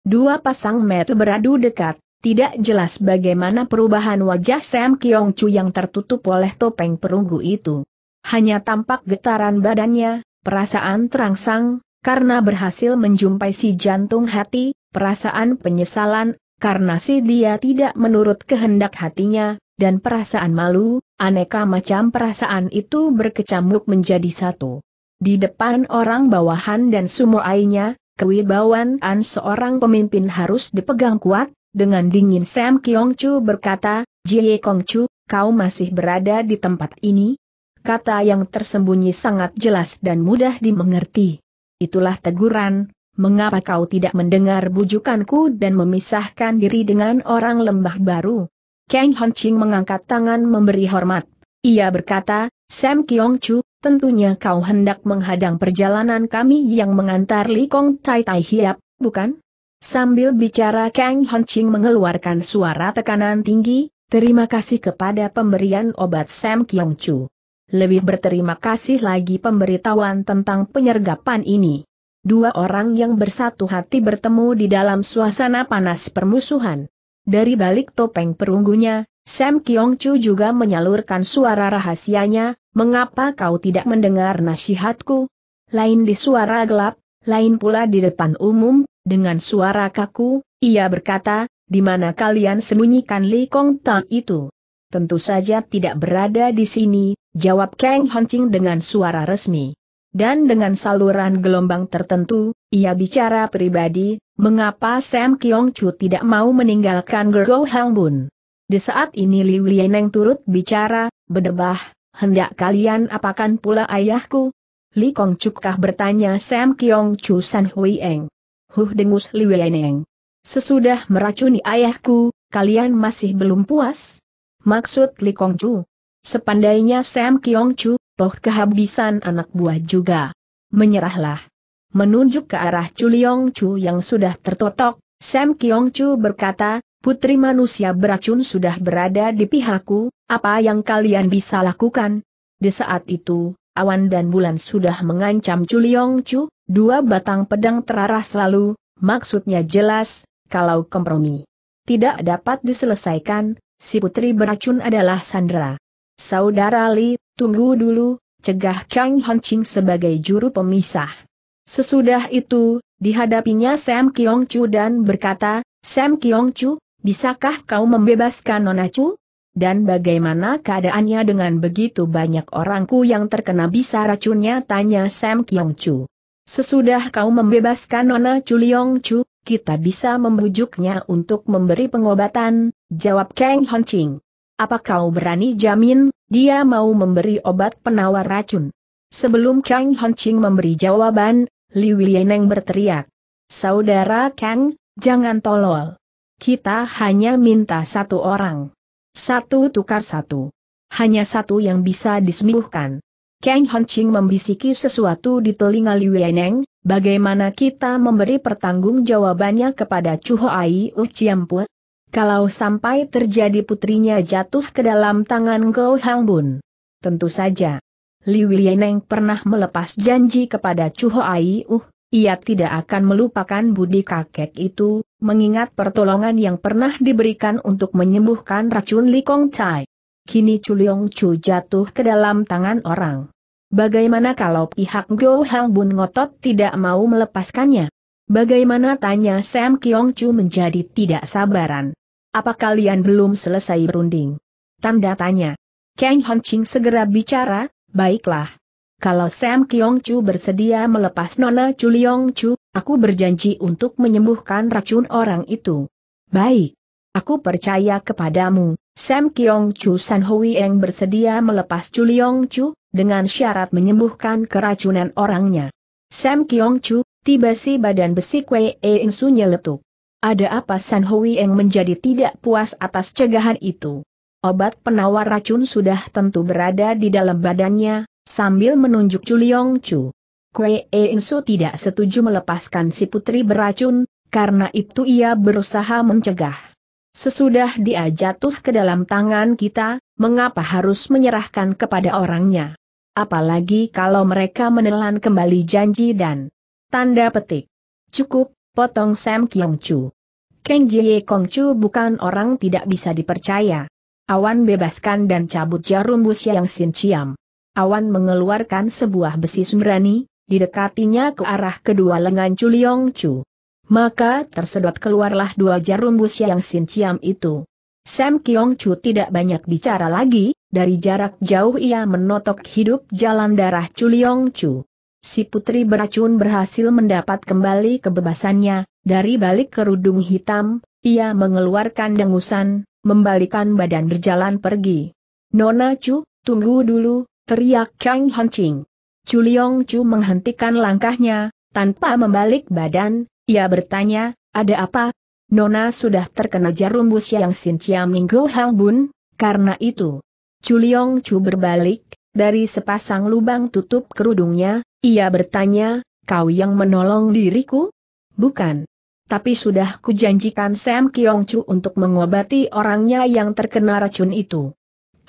Dua pasang mata beradu dekat, tidak jelas bagaimana perubahan wajah Sam Kiong Chu yang tertutup oleh topeng perunggu itu. Hanya tampak getaran badannya, perasaan terangsang, karena berhasil menjumpai si jantung hati, perasaan penyesalan, karena si dia tidak menurut kehendak hatinya, dan perasaan malu, aneka macam perasaan itu berkecamuk menjadi satu. Di depan orang bawahan dan sumuainya, kewibawaan seorang pemimpin harus dipegang kuat, dengan dingin Sam Kiong Chu berkata, Jie Kong Chu, kau masih berada di tempat ini? Kata yang tersembunyi sangat jelas dan mudah dimengerti. Itulah teguran, mengapa kau tidak mendengar bujukanku dan memisahkan diri dengan orang lembah baru? Kang Ching mengangkat tangan memberi hormat. Ia berkata, Sam Kiong Chu, tentunya kau hendak menghadang perjalanan kami yang mengantar Li Kong Tai Tai Hiap, bukan? Sambil bicara Kang Hancing mengeluarkan suara tekanan tinggi, terima kasih kepada pemberian obat Sam Kiong Chu. Lebih berterima kasih lagi pemberitahuan tentang penyergapan ini. dua orang yang bersatu hati bertemu di dalam suasana panas permusuhan. Dari balik topeng perunggunya, Sam Kyong Chu juga menyalurkan suara rahasianya, mengapa kau tidak mendengar nasihatku? Lain di suara gelap, lain pula di depan umum, dengan suara kaku, ia berkata, di mana kalian sembunyikan Li Kong Tang itu? Tentu saja tidak berada di sini, jawab Kang Hancing dengan suara resmi. Dan dengan saluran gelombang tertentu, ia bicara pribadi, mengapa Sam Kyong Chu tidak mau meninggalkan Gergo Hang Bun. Di saat ini Li Lieneng turut bicara, berdebah, hendak kalian apakan pula ayahku? Li Kong Kah bertanya Sam Kyong Chu San Hui Eng. Huh dengus Li Lieneng. Sesudah meracuni ayahku, kalian masih belum puas? Maksud Li Kong Chu. Sepandainya Sam Kyong Chu, toh kehabisan anak buah juga. Menyerahlah. Menunjuk ke arah Chuliong Chu yang sudah tertotok, Sam Kiong Chu berkata, Putri manusia beracun sudah berada di pihakku, apa yang kalian bisa lakukan? Di saat itu, awan dan bulan sudah mengancam Chuliong Chu, dua batang pedang teraras lalu, maksudnya jelas, kalau kompromi tidak dapat diselesaikan, si putri beracun adalah Sandra. Saudara Li, tunggu dulu, cegah Kang Hancing sebagai juru pemisah. Sesudah itu, dihadapinya Sam Kiong Chu dan berkata, Sam Kiong Chu, bisakah kau membebaskan Nona Chu? Dan bagaimana keadaannya dengan begitu banyak orangku yang terkena bisa racunnya tanya Sam Kiong Chu. Sesudah kau membebaskan Nona Chu Liong Chu, kita bisa membujuknya untuk memberi pengobatan, jawab Kang Hancing. Apa kau berani jamin, dia mau memberi obat penawar racun? Sebelum Kang Hancing memberi jawaban, Li Wieneng berteriak. Saudara Kang, jangan tolol. Kita hanya minta satu orang. Satu tukar satu. Hanya satu yang bisa disembuhkan. Kang Hancing membisiki sesuatu di telinga Li Wieneng, bagaimana kita memberi pertanggung jawabannya kepada Chu Ai Uchiampu? Kalau sampai terjadi putrinya jatuh ke dalam tangan Go Hang Bun. Tentu saja. Li Wieneng pernah melepas janji kepada Chu Ai Uh, ia tidak akan melupakan budi kakek itu, mengingat pertolongan yang pernah diberikan untuk menyembuhkan racun Li Kong Chai. Kini Chu Leong Chu jatuh ke dalam tangan orang. Bagaimana kalau pihak Go Hang Bun ngotot tidak mau melepaskannya? Bagaimana tanya Sam Kiong Chu menjadi tidak sabaran. Apa kalian belum selesai berunding? Tanda tanya. Kang Hancing segera bicara, baiklah. Kalau Sam Kiong Chu bersedia melepas Nona Chu Liong Chu, aku berjanji untuk menyembuhkan racun orang itu. Baik. Aku percaya kepadamu, Sam Kiong Chu San Hui yang bersedia melepas Chu Liong Chu, dengan syarat menyembuhkan keracunan orangnya. Sam Kiong Chu, tiba si badan besi Kwe E Insu nyeletuk. Ada apa San Hui yang menjadi tidak puas atas cegahan itu? Obat penawar racun sudah tentu berada di dalam badannya, sambil menunjuk Chuliong Chu. Kue Insu tidak setuju melepaskan si putri beracun, karena itu ia berusaha mencegah. Sesudah dia jatuh ke dalam tangan kita, mengapa harus menyerahkan kepada orangnya? Apalagi kalau mereka menelan kembali janji dan tanda petik. Cukup, potong Sam Kiong Chu. Keng Jie Kong Chu bukan orang tidak bisa dipercaya. Awan bebaskan dan cabut jarum bus yang Sin Ciam. Awan mengeluarkan sebuah besi sembrani, didekatinya ke arah kedua lengan Chu Liong Chu. Maka tersedot keluarlah dua jarum bus yang Sin Ciam itu. Sam Kiong Chu tidak banyak bicara lagi, dari jarak jauh ia menotok hidup jalan darah Chu Liong Chu. Si putri beracun berhasil mendapat kembali kebebasannya, dari balik kerudung hitam, ia mengeluarkan dengusan, membalikan badan berjalan pergi. Nona Chu, tunggu dulu, teriak Kang Hancing. Chu Liong Chu menghentikan langkahnya, tanpa membalik badan, ia bertanya, ada apa? Nona sudah terkena jarum bus yang Sin Chia Minggu Bun, karena itu. Chu Liong Chu berbalik, dari sepasang lubang tutup kerudungnya, ia bertanya, kau yang menolong diriku? Bukan tapi sudah kujanjikan Sam Kiong Chu untuk mengobati orangnya yang terkena racun itu.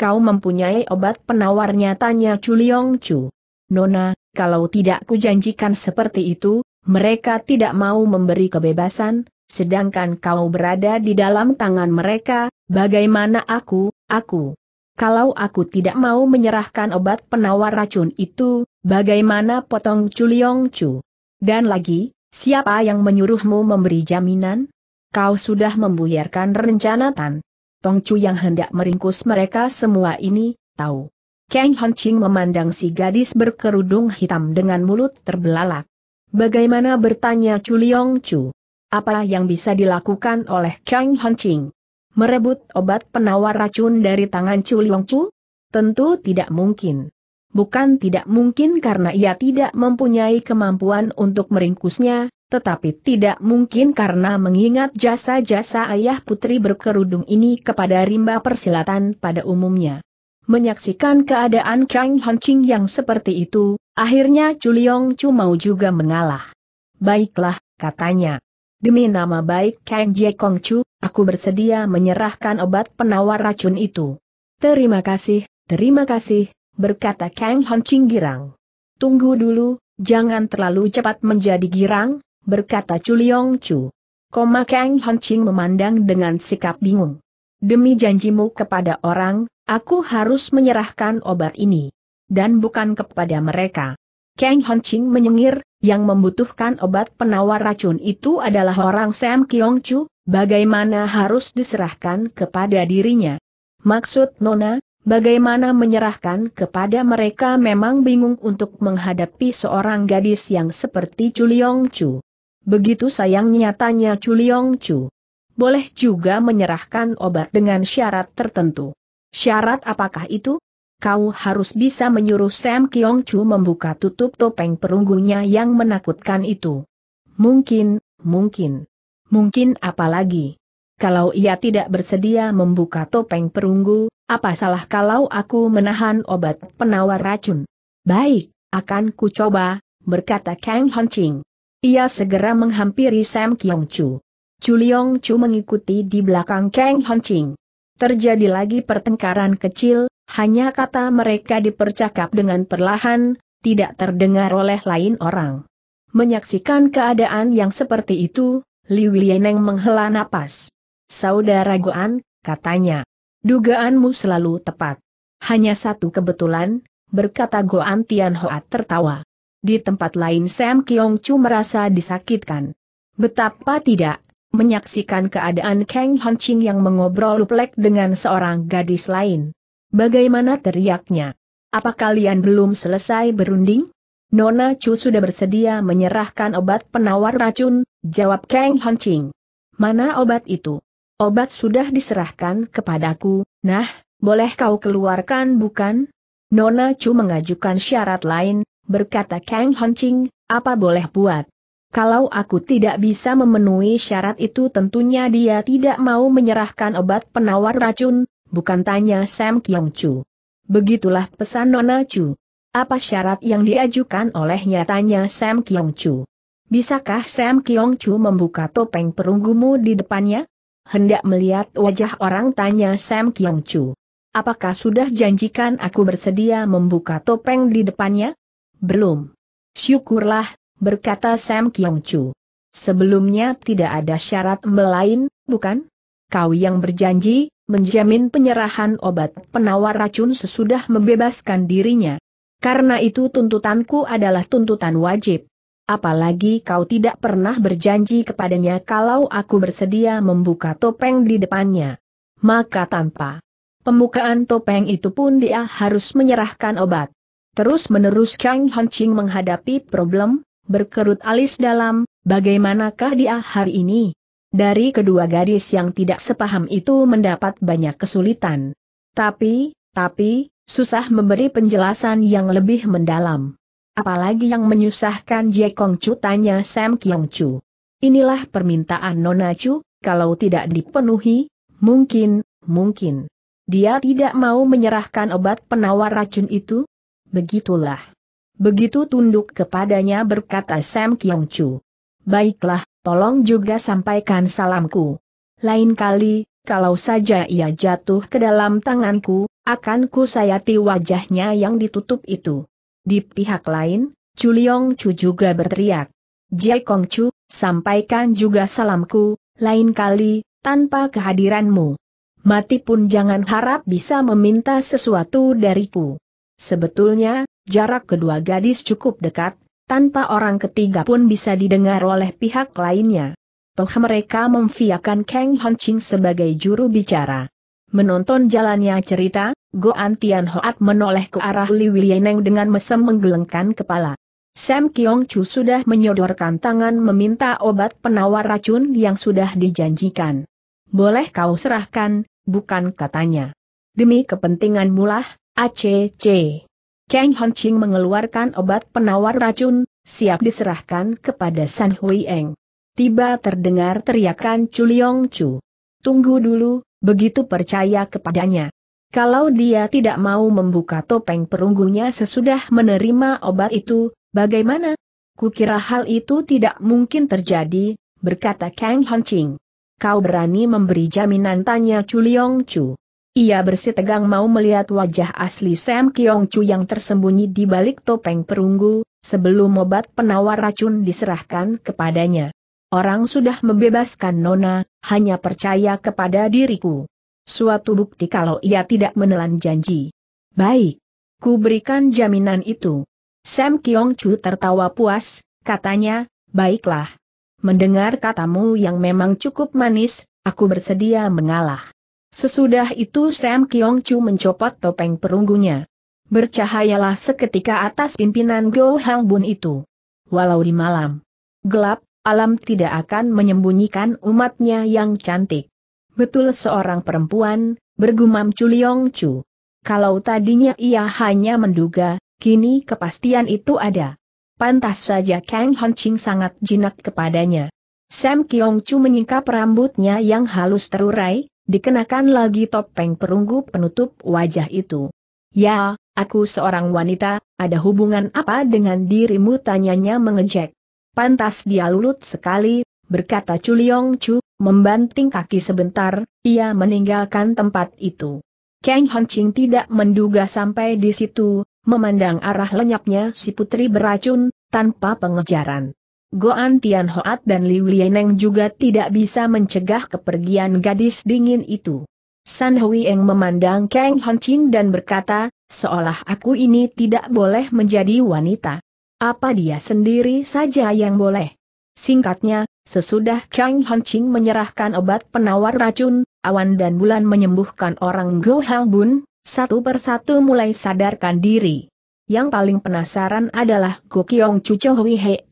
Kau mempunyai obat penawarnya tanya Chu Liong Chu. Nona, kalau tidak kujanjikan seperti itu, Mereka tidak mau memberi kebebasan, sedangkan kau berada di dalam tangan mereka, bagaimana aku, aku? Kalau aku tidak mau menyerahkan obat penawar racun itu, bagaimana potong Culiong Chu? Dan lagi, siapa yang menyuruhmu memberi jaminan? Kau sudah membuyarkan rencana Tan. Tong Chu yang hendak meringkus mereka semua ini, tahu. Kang Ching memandang si gadis berkerudung hitam dengan mulut terbelalak. Bagaimana bertanya Culiong Chu? Apa yang bisa dilakukan oleh Kang Ching? Merebut obat penawar racun dari tangan Chu Liong Chu? Tentu tidak mungkin. Bukan tidak mungkin karena ia tidak mempunyai kemampuan untuk meringkusnya, tetapi tidak mungkin karena mengingat jasa-jasa ayah putri berkerudung ini kepada rimba persilatan pada umumnya. Menyaksikan keadaan Kang Ching yang seperti itu, akhirnya Chu Liong Chu mau juga mengalah. Baiklah, katanya. Demi nama baik Kang Jie Kong Chu, aku bersedia menyerahkan obat penawar racun itu. Terima kasih, terima kasih, berkata Kang Ching girang. Tunggu dulu, jangan terlalu cepat menjadi girang, berkata Chuliong Chu. Koma Kang Ching memandang dengan sikap bingung. Demi janjimu kepada orang, aku harus menyerahkan obat ini. Dan bukan kepada mereka. Kang Ching menyengir, yang membutuhkan obat penawar racun itu adalah orang Sam Kiong Chu, bagaimana harus diserahkan kepada dirinya. Maksud Nona, bagaimana menyerahkan kepada mereka memang bingung untuk menghadapi seorang gadis yang seperti Chuliong Chu. Begitu sayang nyatanya Chuliong Chu. Boleh juga menyerahkan obat dengan syarat tertentu. Syarat apakah itu? kau harus bisa menyuruh Sam Kiong Chu membuka tutup topeng perunggunya yang menakutkan itu. Mungkin, mungkin. Mungkin apa lagi? Kalau ia tidak bersedia membuka topeng perunggu, apa salah kalau aku menahan obat penawar racun? Baik, akan ku coba, berkata Kang Ching. Ia segera menghampiri Sam Kiong Chu. Chu Liong Chu mengikuti di belakang Kang Ching. Terjadi lagi pertengkaran kecil, hanya kata mereka dipercakap dengan perlahan, tidak terdengar oleh lain orang. Menyaksikan keadaan yang seperti itu, Li Wieneng menghela napas. Saudara Goan, katanya. Dugaanmu selalu tepat. Hanya satu kebetulan, berkata Goan Tian Hoa tertawa. Di tempat lain Sam Kiong Chu merasa disakitkan. Betapa tidak, menyaksikan keadaan Kang Ching yang mengobrol plek dengan seorang gadis lain. Bagaimana teriaknya? Apa kalian belum selesai berunding? Nona Chu sudah bersedia menyerahkan obat penawar racun, jawab Kang Ching. Mana obat itu? Obat sudah diserahkan kepadaku, nah, boleh kau keluarkan bukan? Nona Chu mengajukan syarat lain, berkata Kang Ching, apa boleh buat? Kalau aku tidak bisa memenuhi syarat itu tentunya dia tidak mau menyerahkan obat penawar racun, bukan tanya Sam Kiong Chu. Begitulah pesan Nona Chu. Apa syarat yang diajukan olehnya tanya Sam Kiong Chu. Bisakah Sam Kiong Chu membuka topeng perunggumu di depannya? Hendak melihat wajah orang tanya Sam Kiong Chu. Apakah sudah janjikan aku bersedia membuka topeng di depannya? Belum. Syukurlah, berkata Sam Kiong Chu. Sebelumnya tidak ada syarat lain, bukan? Kau yang berjanji, menjamin penyerahan obat penawar racun sesudah membebaskan dirinya. Karena itu tuntutanku adalah tuntutan wajib. Apalagi kau tidak pernah berjanji kepadanya kalau aku bersedia membuka topeng di depannya. Maka tanpa pembukaan topeng itu pun dia harus menyerahkan obat. Terus menerus Kang Ching menghadapi problem, berkerut alis dalam, bagaimanakah dia hari ini? Dari kedua gadis yang tidak sepaham itu mendapat banyak kesulitan. Tapi, tapi, susah memberi penjelasan yang lebih mendalam. Apalagi yang menyusahkan Kong Chu tanya Sam Kiong Chu. Inilah permintaan Nona Chu, kalau tidak dipenuhi, mungkin, mungkin. Dia tidak mau menyerahkan obat penawar racun itu? Begitulah. Begitu tunduk kepadanya berkata Sam Kiong Chu. Baiklah, tolong juga sampaikan salamku. Lain kali, kalau saja ia jatuh ke dalam tanganku, akan ku sayati wajahnya yang ditutup itu. Di pihak lain, Culiong Chu juga berteriak. Jie Kongcu, sampaikan juga salamku, lain kali, tanpa kehadiranmu. Mati pun jangan harap bisa meminta sesuatu dariku. Sebetulnya, jarak kedua gadis cukup dekat, tanpa orang ketiga pun bisa didengar oleh pihak lainnya. Toh mereka memfiakan Kang Honching sebagai juru bicara. Menonton jalannya cerita, Go Antian Hoat menoleh ke arah Li Wieneng dengan mesem menggelengkan kepala. Sam Kiong Chu sudah menyodorkan tangan meminta obat penawar racun yang sudah dijanjikan. Boleh kau serahkan, bukan katanya. Demi kepentingan mulah, ACC. Kang Hon Ching mengeluarkan obat penawar racun, siap diserahkan kepada San Hui Eng. Tiba terdengar teriakan Chuliong Chu. Tunggu dulu, begitu percaya kepadanya. Kalau dia tidak mau membuka topeng perunggunya sesudah menerima obat itu, Bagaimana? Kukira hal itu tidak mungkin terjadi, berkata Kang Ching. Kau berani memberi jaminan tanya Chuliong Chu. Ia bersitegang mau melihat wajah asli Sam Kiong Chu yang tersembunyi di balik topeng perunggu, sebelum obat penawar racun diserahkan kepadanya. Orang sudah membebaskan Nona, hanya percaya kepada diriku. Suatu bukti kalau ia tidak menelan janji. Baik. Ku berikan jaminan itu. Sam Kiong Chu tertawa puas, katanya, baiklah. Mendengar katamu yang memang cukup manis, aku bersedia mengalah. Sesudah itu Sam Kiong Chu mencopot topeng perunggunya. Bercahayalah seketika atas pimpinan Go Hang Bun itu. Walau di malam gelap, alam tidak akan menyembunyikan umatnya yang cantik. Betul seorang perempuan, bergumam Chuliong Chu. Kalau tadinya ia hanya menduga, Kini kepastian itu ada. Pantas saja Kang Ching sangat jinak kepadanya. Sam Kiong Chu menyingkap rambutnya yang halus terurai, dikenakan lagi topeng perunggu penutup wajah itu. Ya, aku seorang wanita, ada hubungan apa dengan dirimu tanyanya mengejek. Pantas dia lulut sekali, berkata Chuliong Chu, membanting kaki sebentar, ia meninggalkan tempat itu. Kang Ching tidak menduga sampai di situ, memandang arah lenyapnya si putri beracun, tanpa pengejaran. Goan Tian Hoat dan Liu Lieneng juga tidak bisa mencegah kepergian gadis dingin itu. San Hui Eng memandang Kang Ching dan berkata, seolah aku ini tidak boleh menjadi wanita. Apa dia sendiri saja yang boleh? Singkatnya, sesudah Kang Ching menyerahkan obat penawar racun, awan dan bulan menyembuhkan orang Go Hang Bun, satu persatu mulai sadarkan diri. Yang paling penasaran adalah Gokiong Cuco Hui Hee,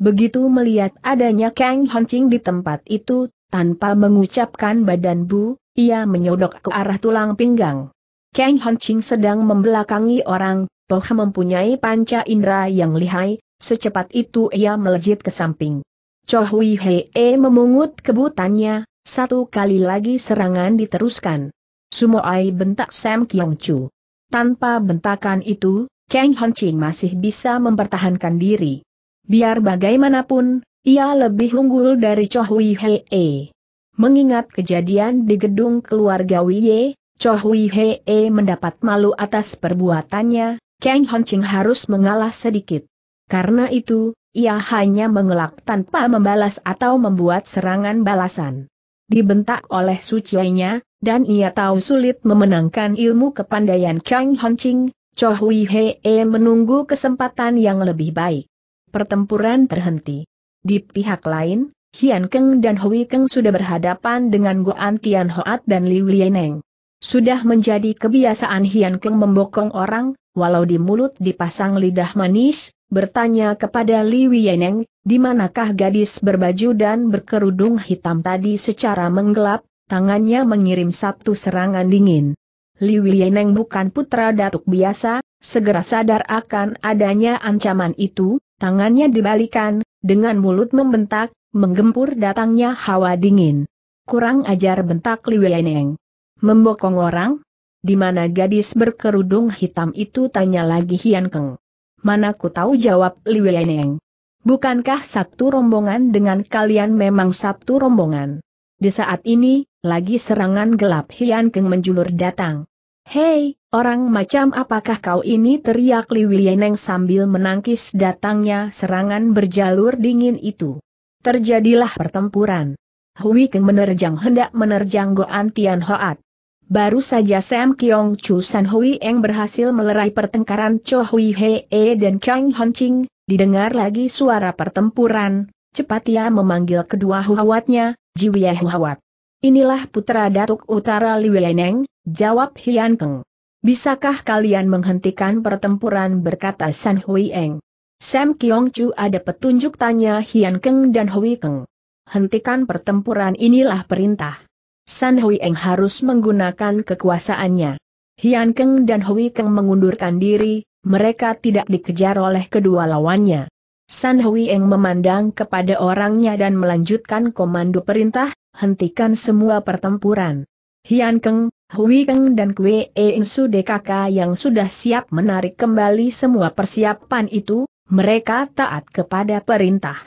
begitu melihat adanya Kang Hancing di tempat itu, tanpa mengucapkan badan bu, ia menyodok ke arah tulang pinggang. Kang Hancing sedang membelakangi orang, toh mempunyai panca indera yang lihai, secepat itu ia melejit ke samping. Cho Hui Hee memungut kebutannya, satu kali lagi serangan diteruskan. Sumoai bentak Sam Kiong Chu. Tanpa bentakan itu, Kang Hon Ching masih bisa mempertahankan diri. Biar bagaimanapun, ia lebih unggul dari Cho Hui Hee. Mengingat kejadian di gedung keluarga Wiye, Cho Hui Hee mendapat malu atas perbuatannya, Kang Hon Ching harus mengalah sedikit. Karena itu, ia hanya mengelak tanpa membalas atau membuat serangan balasan. Dibentak oleh suciainya, dan ia tahu sulit memenangkan ilmu kepandaian Kang Ching, Cho Hui Hee menunggu kesempatan yang lebih baik. Pertempuran terhenti. Di pihak lain, Hian Keng dan Hui Keng sudah berhadapan dengan Goan Tian Hoat dan Liu Lieneng. Sudah menjadi kebiasaan Hian Keng membokong orang, walau di mulut dipasang lidah manis, bertanya kepada Liu Lieneng, di manakah gadis berbaju dan berkerudung hitam tadi secara menggelap, tangannya mengirim satu serangan dingin. Li Wieneng bukan putra datuk biasa, segera sadar akan adanya ancaman itu, tangannya dibalikan, dengan mulut membentak, menggempur datangnya hawa dingin. Kurang ajar bentak Li Wieneng. Membokong orang? Di mana gadis berkerudung hitam itu tanya lagi Hian Keng. Mana ku tahu jawab Li Wieneng. Bukankah satu rombongan dengan kalian memang satu rombongan? Di saat ini, lagi serangan gelap Hian Keng menjulur datang. Hei, orang macam apakah kau ini teriak Li Wieneng sambil menangkis datangnya serangan berjalur dingin itu. Terjadilah pertempuran. Hui Keng menerjang hendak menerjang Goan Tian Hoat. Baru saja Sam Kiong Chu San Hui Eng berhasil melerai pertengkaran Cho Hui He E dan Kang Hon Ching, didengar lagi suara pertempuran, cepat ia memanggil kedua huawatnya, Jiwie Huawat. Inilah putra Datuk Utara Li Wieneng, Jawab Hian Keng. Bisakah kalian menghentikan pertempuran berkata San Hui Eng. Sam Kiong Chu ada petunjuk tanya Hian Keng dan Hui Keng. Hentikan pertempuran inilah perintah. San Hui Eng harus menggunakan kekuasaannya. Hian Keng dan Hui Keng mengundurkan diri, mereka tidak dikejar oleh kedua lawannya. San Hui Eng memandang kepada orangnya dan melanjutkan komando perintah, hentikan semua pertempuran. Hian Keng, Hui Keng dan Kwe Eng Su DKK yang sudah siap menarik kembali semua persiapan itu, mereka taat kepada perintah.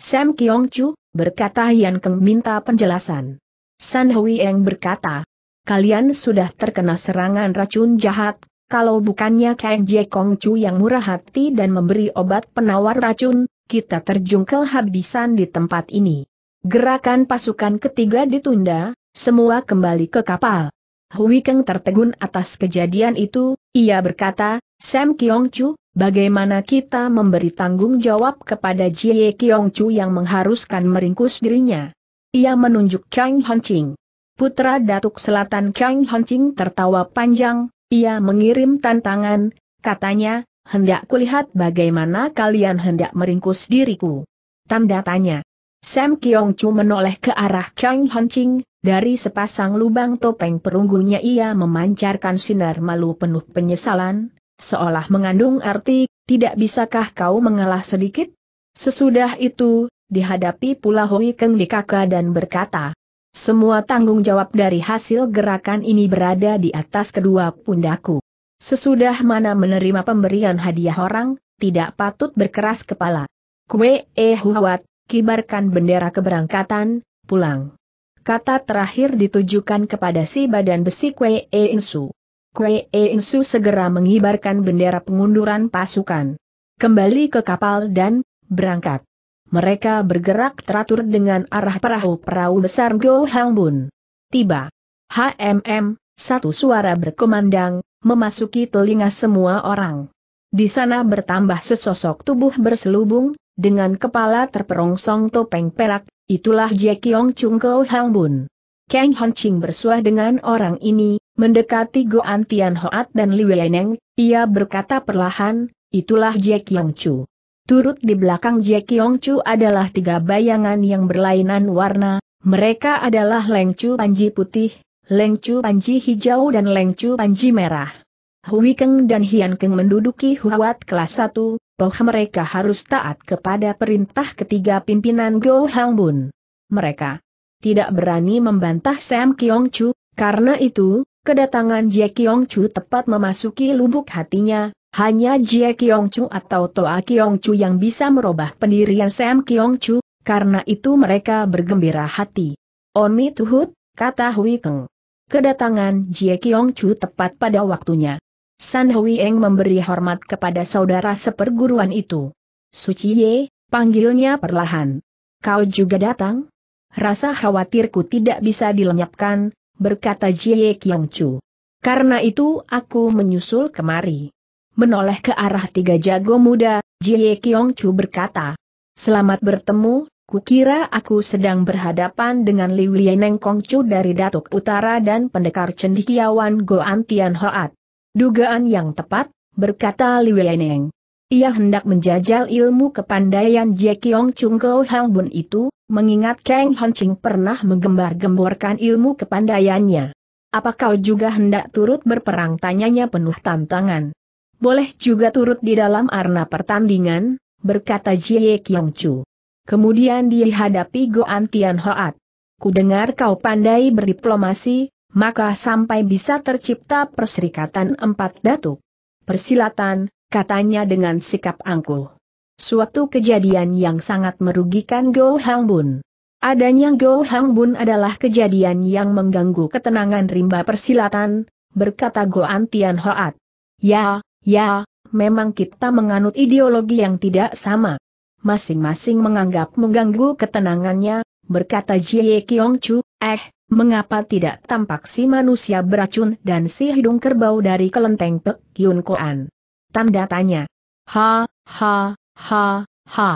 Sam Kiong Chu, berkata Hian Keng minta penjelasan. San Hui Eng berkata, kalian sudah terkena serangan racun jahat, kalau bukannya Kang Jie Kong Chu yang murah hati dan memberi obat penawar racun, kita terjun kehabisan di tempat ini. Gerakan pasukan ketiga ditunda, semua kembali ke kapal. Hui Keng tertegun atas kejadian itu, ia berkata, Sam Kiong Chu, bagaimana kita memberi tanggung jawab kepada Jie Kiong Chu yang mengharuskan meringkus dirinya? Ia menunjuk Kang Hon Ching. Putra Datuk Selatan Kang Hon Ching tertawa panjang, ia mengirim tantangan, katanya, hendak kulihat bagaimana kalian hendak meringkus diriku. Tanda tanya. Sam Kiong Chu menoleh ke arah Kang Hon Ching, dari sepasang lubang topeng perunggunya ia memancarkan sinar malu penuh penyesalan, seolah mengandung arti, tidak bisakah kau mengalah sedikit? Sesudah itu, dihadapi pula Hui Keng di kakak dan berkata, semua tanggung jawab dari hasil gerakan ini berada di atas kedua pundaku. Sesudah mana menerima pemberian hadiah orang, tidak patut berkeras kepala. Kue huwat, kibarkan bendera keberangkatan, pulang. Kata terakhir ditujukan kepada si badan besi Kwe E Insu. Kwe E Insu segera mengibarkan bendera pengunduran pasukan. Kembali ke kapal dan berangkat. Mereka bergerak teratur dengan arah perahu-perahu besar Go Hang Bun. Tiba. HMM, satu suara berkomandang, memasuki telinga semua orang. Di sana bertambah sesosok tubuh berselubung, dengan kepala terperongsong topeng perak, itulah Jie Kiong Chung Ko Hang Bun. Kang Hon Ching bersuah dengan orang ini, mendekati Goan Tian Hoat dan Li Weneng, ia berkata perlahan, itulah Jie Kiong Chu. Turut di belakang Jie Kiong Chu adalah tiga bayangan yang berlainan warna, mereka adalah Leng Chu Panji Putih, Leng Chu Panji Hijau dan Leng Chu Panji Merah. Hui Keng dan Hian Keng menduduki Huat kelas 1, toh mereka harus taat kepada perintah ketiga pimpinan Go Hang Bun. Mereka tidak berani membantah Sam Kiong Chu, karena itu, kedatangan Jie Kiong Chu tepat memasuki lubuk hatinya, hanya Jie Kiong Chu atau Toa Kiong Chu yang bisa merubah pendirian Sam Kiong Chu, karena itu mereka bergembira hati. Oni Tuhut, kata Hui Keng. Kedatangan Jie Kiong Chu tepat pada waktunya. San Hui Eng memberi hormat kepada saudara seperguruan itu. Suci Ye, panggilnya perlahan. Kau juga datang? Rasa khawatirku tidak bisa dilenyapkan, berkata Jie Kiong Chu. Karena itu aku menyusul kemari. Menoleh ke arah tiga jago muda, Jie Kiong Chu berkata. Selamat bertemu, kukira aku sedang berhadapan dengan Li Wieneng Kong Chu dari Datuk Utara dan pendekar cendikiawan Goan Tian Hoat. Dugaan yang tepat, berkata Li Weneng. Ia hendak menjajal ilmu kepandaian Jie Kiong Chung Ko Hang Bun itu, mengingat Kang Hon Ching pernah menggembar-gemborkan ilmu kepandaiannya. Apa kau juga hendak turut berperang tanyanya penuh tantangan. Boleh juga turut di dalam arna pertandingan, berkata Jie Kiong Chu. Kemudian dihadapi Goan Tian Hoat. Ku dengar kau pandai berdiplomasi, maka sampai bisa tercipta perserikatan empat datuk. Persilatan, katanya dengan sikap angkuh. Suatu kejadian yang sangat merugikan Go Hang Bun. Adanya Go Hang Bun adalah kejadian yang mengganggu ketenangan rimba persilatan, berkata Goan Tian Hoat. Ya, ya, memang kita menganut ideologi yang tidak sama. Masing-masing menganggap mengganggu ketenangannya, berkata Jie Kiong Chu, eh, mengapa tidak tampak si manusia beracun dan si hidung kerbau dari kelenteng Pek Yun Koan? Tanda tanya. Ha, ha, ha, ha.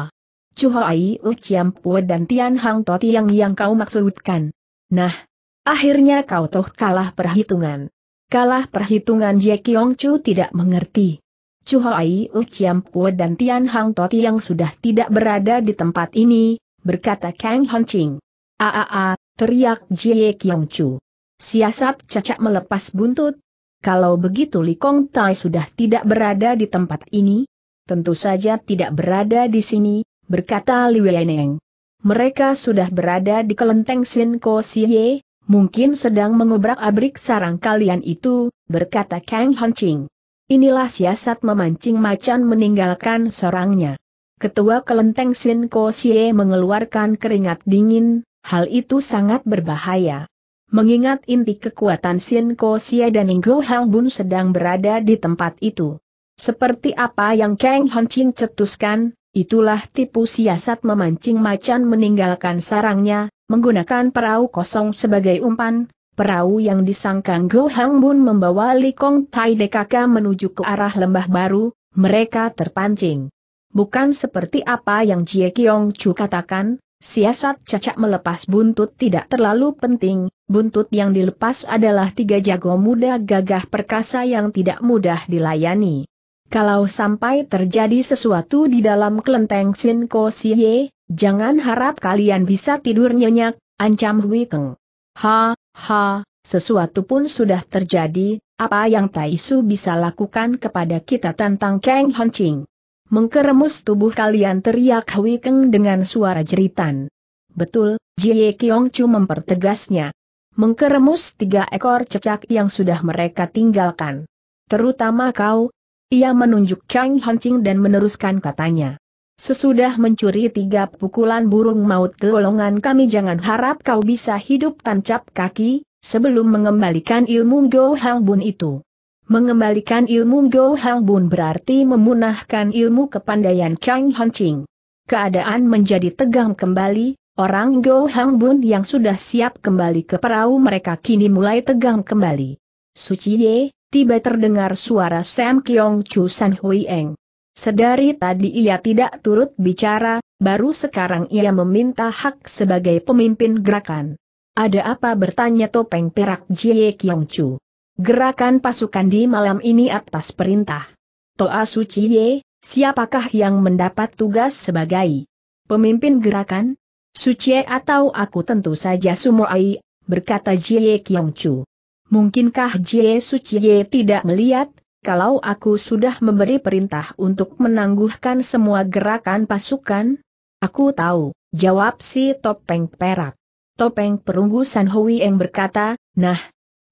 Chu Hoi Uciam Pue dan Tian Hang Toti yang yang kau maksudkan. Nah, akhirnya kau toh kalah perhitungan. Kalah perhitungan Jie Kiong Chu tidak mengerti. Chu Hoi Uciam Pue dan Tian Hang Toti yang sudah tidak berada di tempat ini, berkata Kang Ching. A a a, teriak Jie Kiong Chu. Siasat cacak melepas buntut. Kalau begitu Li Kong Tai sudah tidak berada di tempat ini, tentu saja tidak berada di sini, berkata Li Weneng. Mereka sudah berada di kelenteng Sin Ko Siye, mungkin sedang mengobrak-abrik sarang kalian itu, berkata Kang Ching. Inilah siasat memancing macan meninggalkan sorangnya. Ketua kelenteng Sin Ko Sie mengeluarkan keringat dingin, hal itu sangat berbahaya. Mengingat inti kekuatan Sin Ko Sie dan Inggo Hang Bun sedang berada di tempat itu. Seperti apa yang Kang Hancing cetuskan, itulah tipu siasat memancing macan meninggalkan sarangnya, menggunakan perahu kosong sebagai umpan, Perahu yang disangka Go Hang Bun membawa Li Kong Tai DKK menuju ke arah lembah baru, mereka terpancing. Bukan seperti apa yang Jie Kiong Chu katakan, siasat cacak melepas buntut tidak terlalu penting, buntut yang dilepas adalah tiga jago muda gagah perkasa yang tidak mudah dilayani. Kalau sampai terjadi sesuatu di dalam kelenteng Sin Ko Siye, jangan harap kalian bisa tidur nyenyak, ancam Hui Keng. Ha, Ha, sesuatu pun sudah terjadi, apa yang Taisu bisa lakukan kepada kita tentang Kang Hancing? Mengkeremus tubuh kalian teriak Hui Keng dengan suara jeritan. Betul, Jie Kiong Chu mempertegasnya. Mengkeremus tiga ekor cecak yang sudah mereka tinggalkan. Terutama kau, ia menunjuk Kang Hancing dan meneruskan katanya. Sesudah mencuri tiga pukulan burung maut ke golongan kami jangan harap kau bisa hidup tancap kaki, sebelum mengembalikan ilmu Go Hang Bun itu. Mengembalikan ilmu Go Hang Bun berarti memunahkan ilmu kepandaian Kang Ching. Keadaan menjadi tegang kembali, orang Go Hang Bun yang sudah siap kembali ke perahu mereka kini mulai tegang kembali. Suci Ye, tiba terdengar suara Sam Kiong Chu San Hui Eng. Sedari tadi ia tidak turut bicara, baru sekarang ia meminta hak sebagai pemimpin gerakan. Ada apa bertanya topeng perak Jie Kiong Chu. Gerakan pasukan di malam ini atas perintah. Toa Suci Ye, siapakah yang mendapat tugas sebagai pemimpin gerakan? Suci atau aku tentu saja Sumoai, berkata Jie Kiong Chu. Mungkinkah Jie Suci Ye tidak melihat, kalau aku sudah memberi perintah untuk menangguhkan semua gerakan pasukan? Aku tahu, jawab si topeng perak. Topeng perunggu San Hui yang berkata, nah,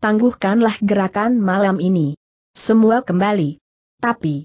tangguhkanlah gerakan malam ini. Semua kembali. Tapi,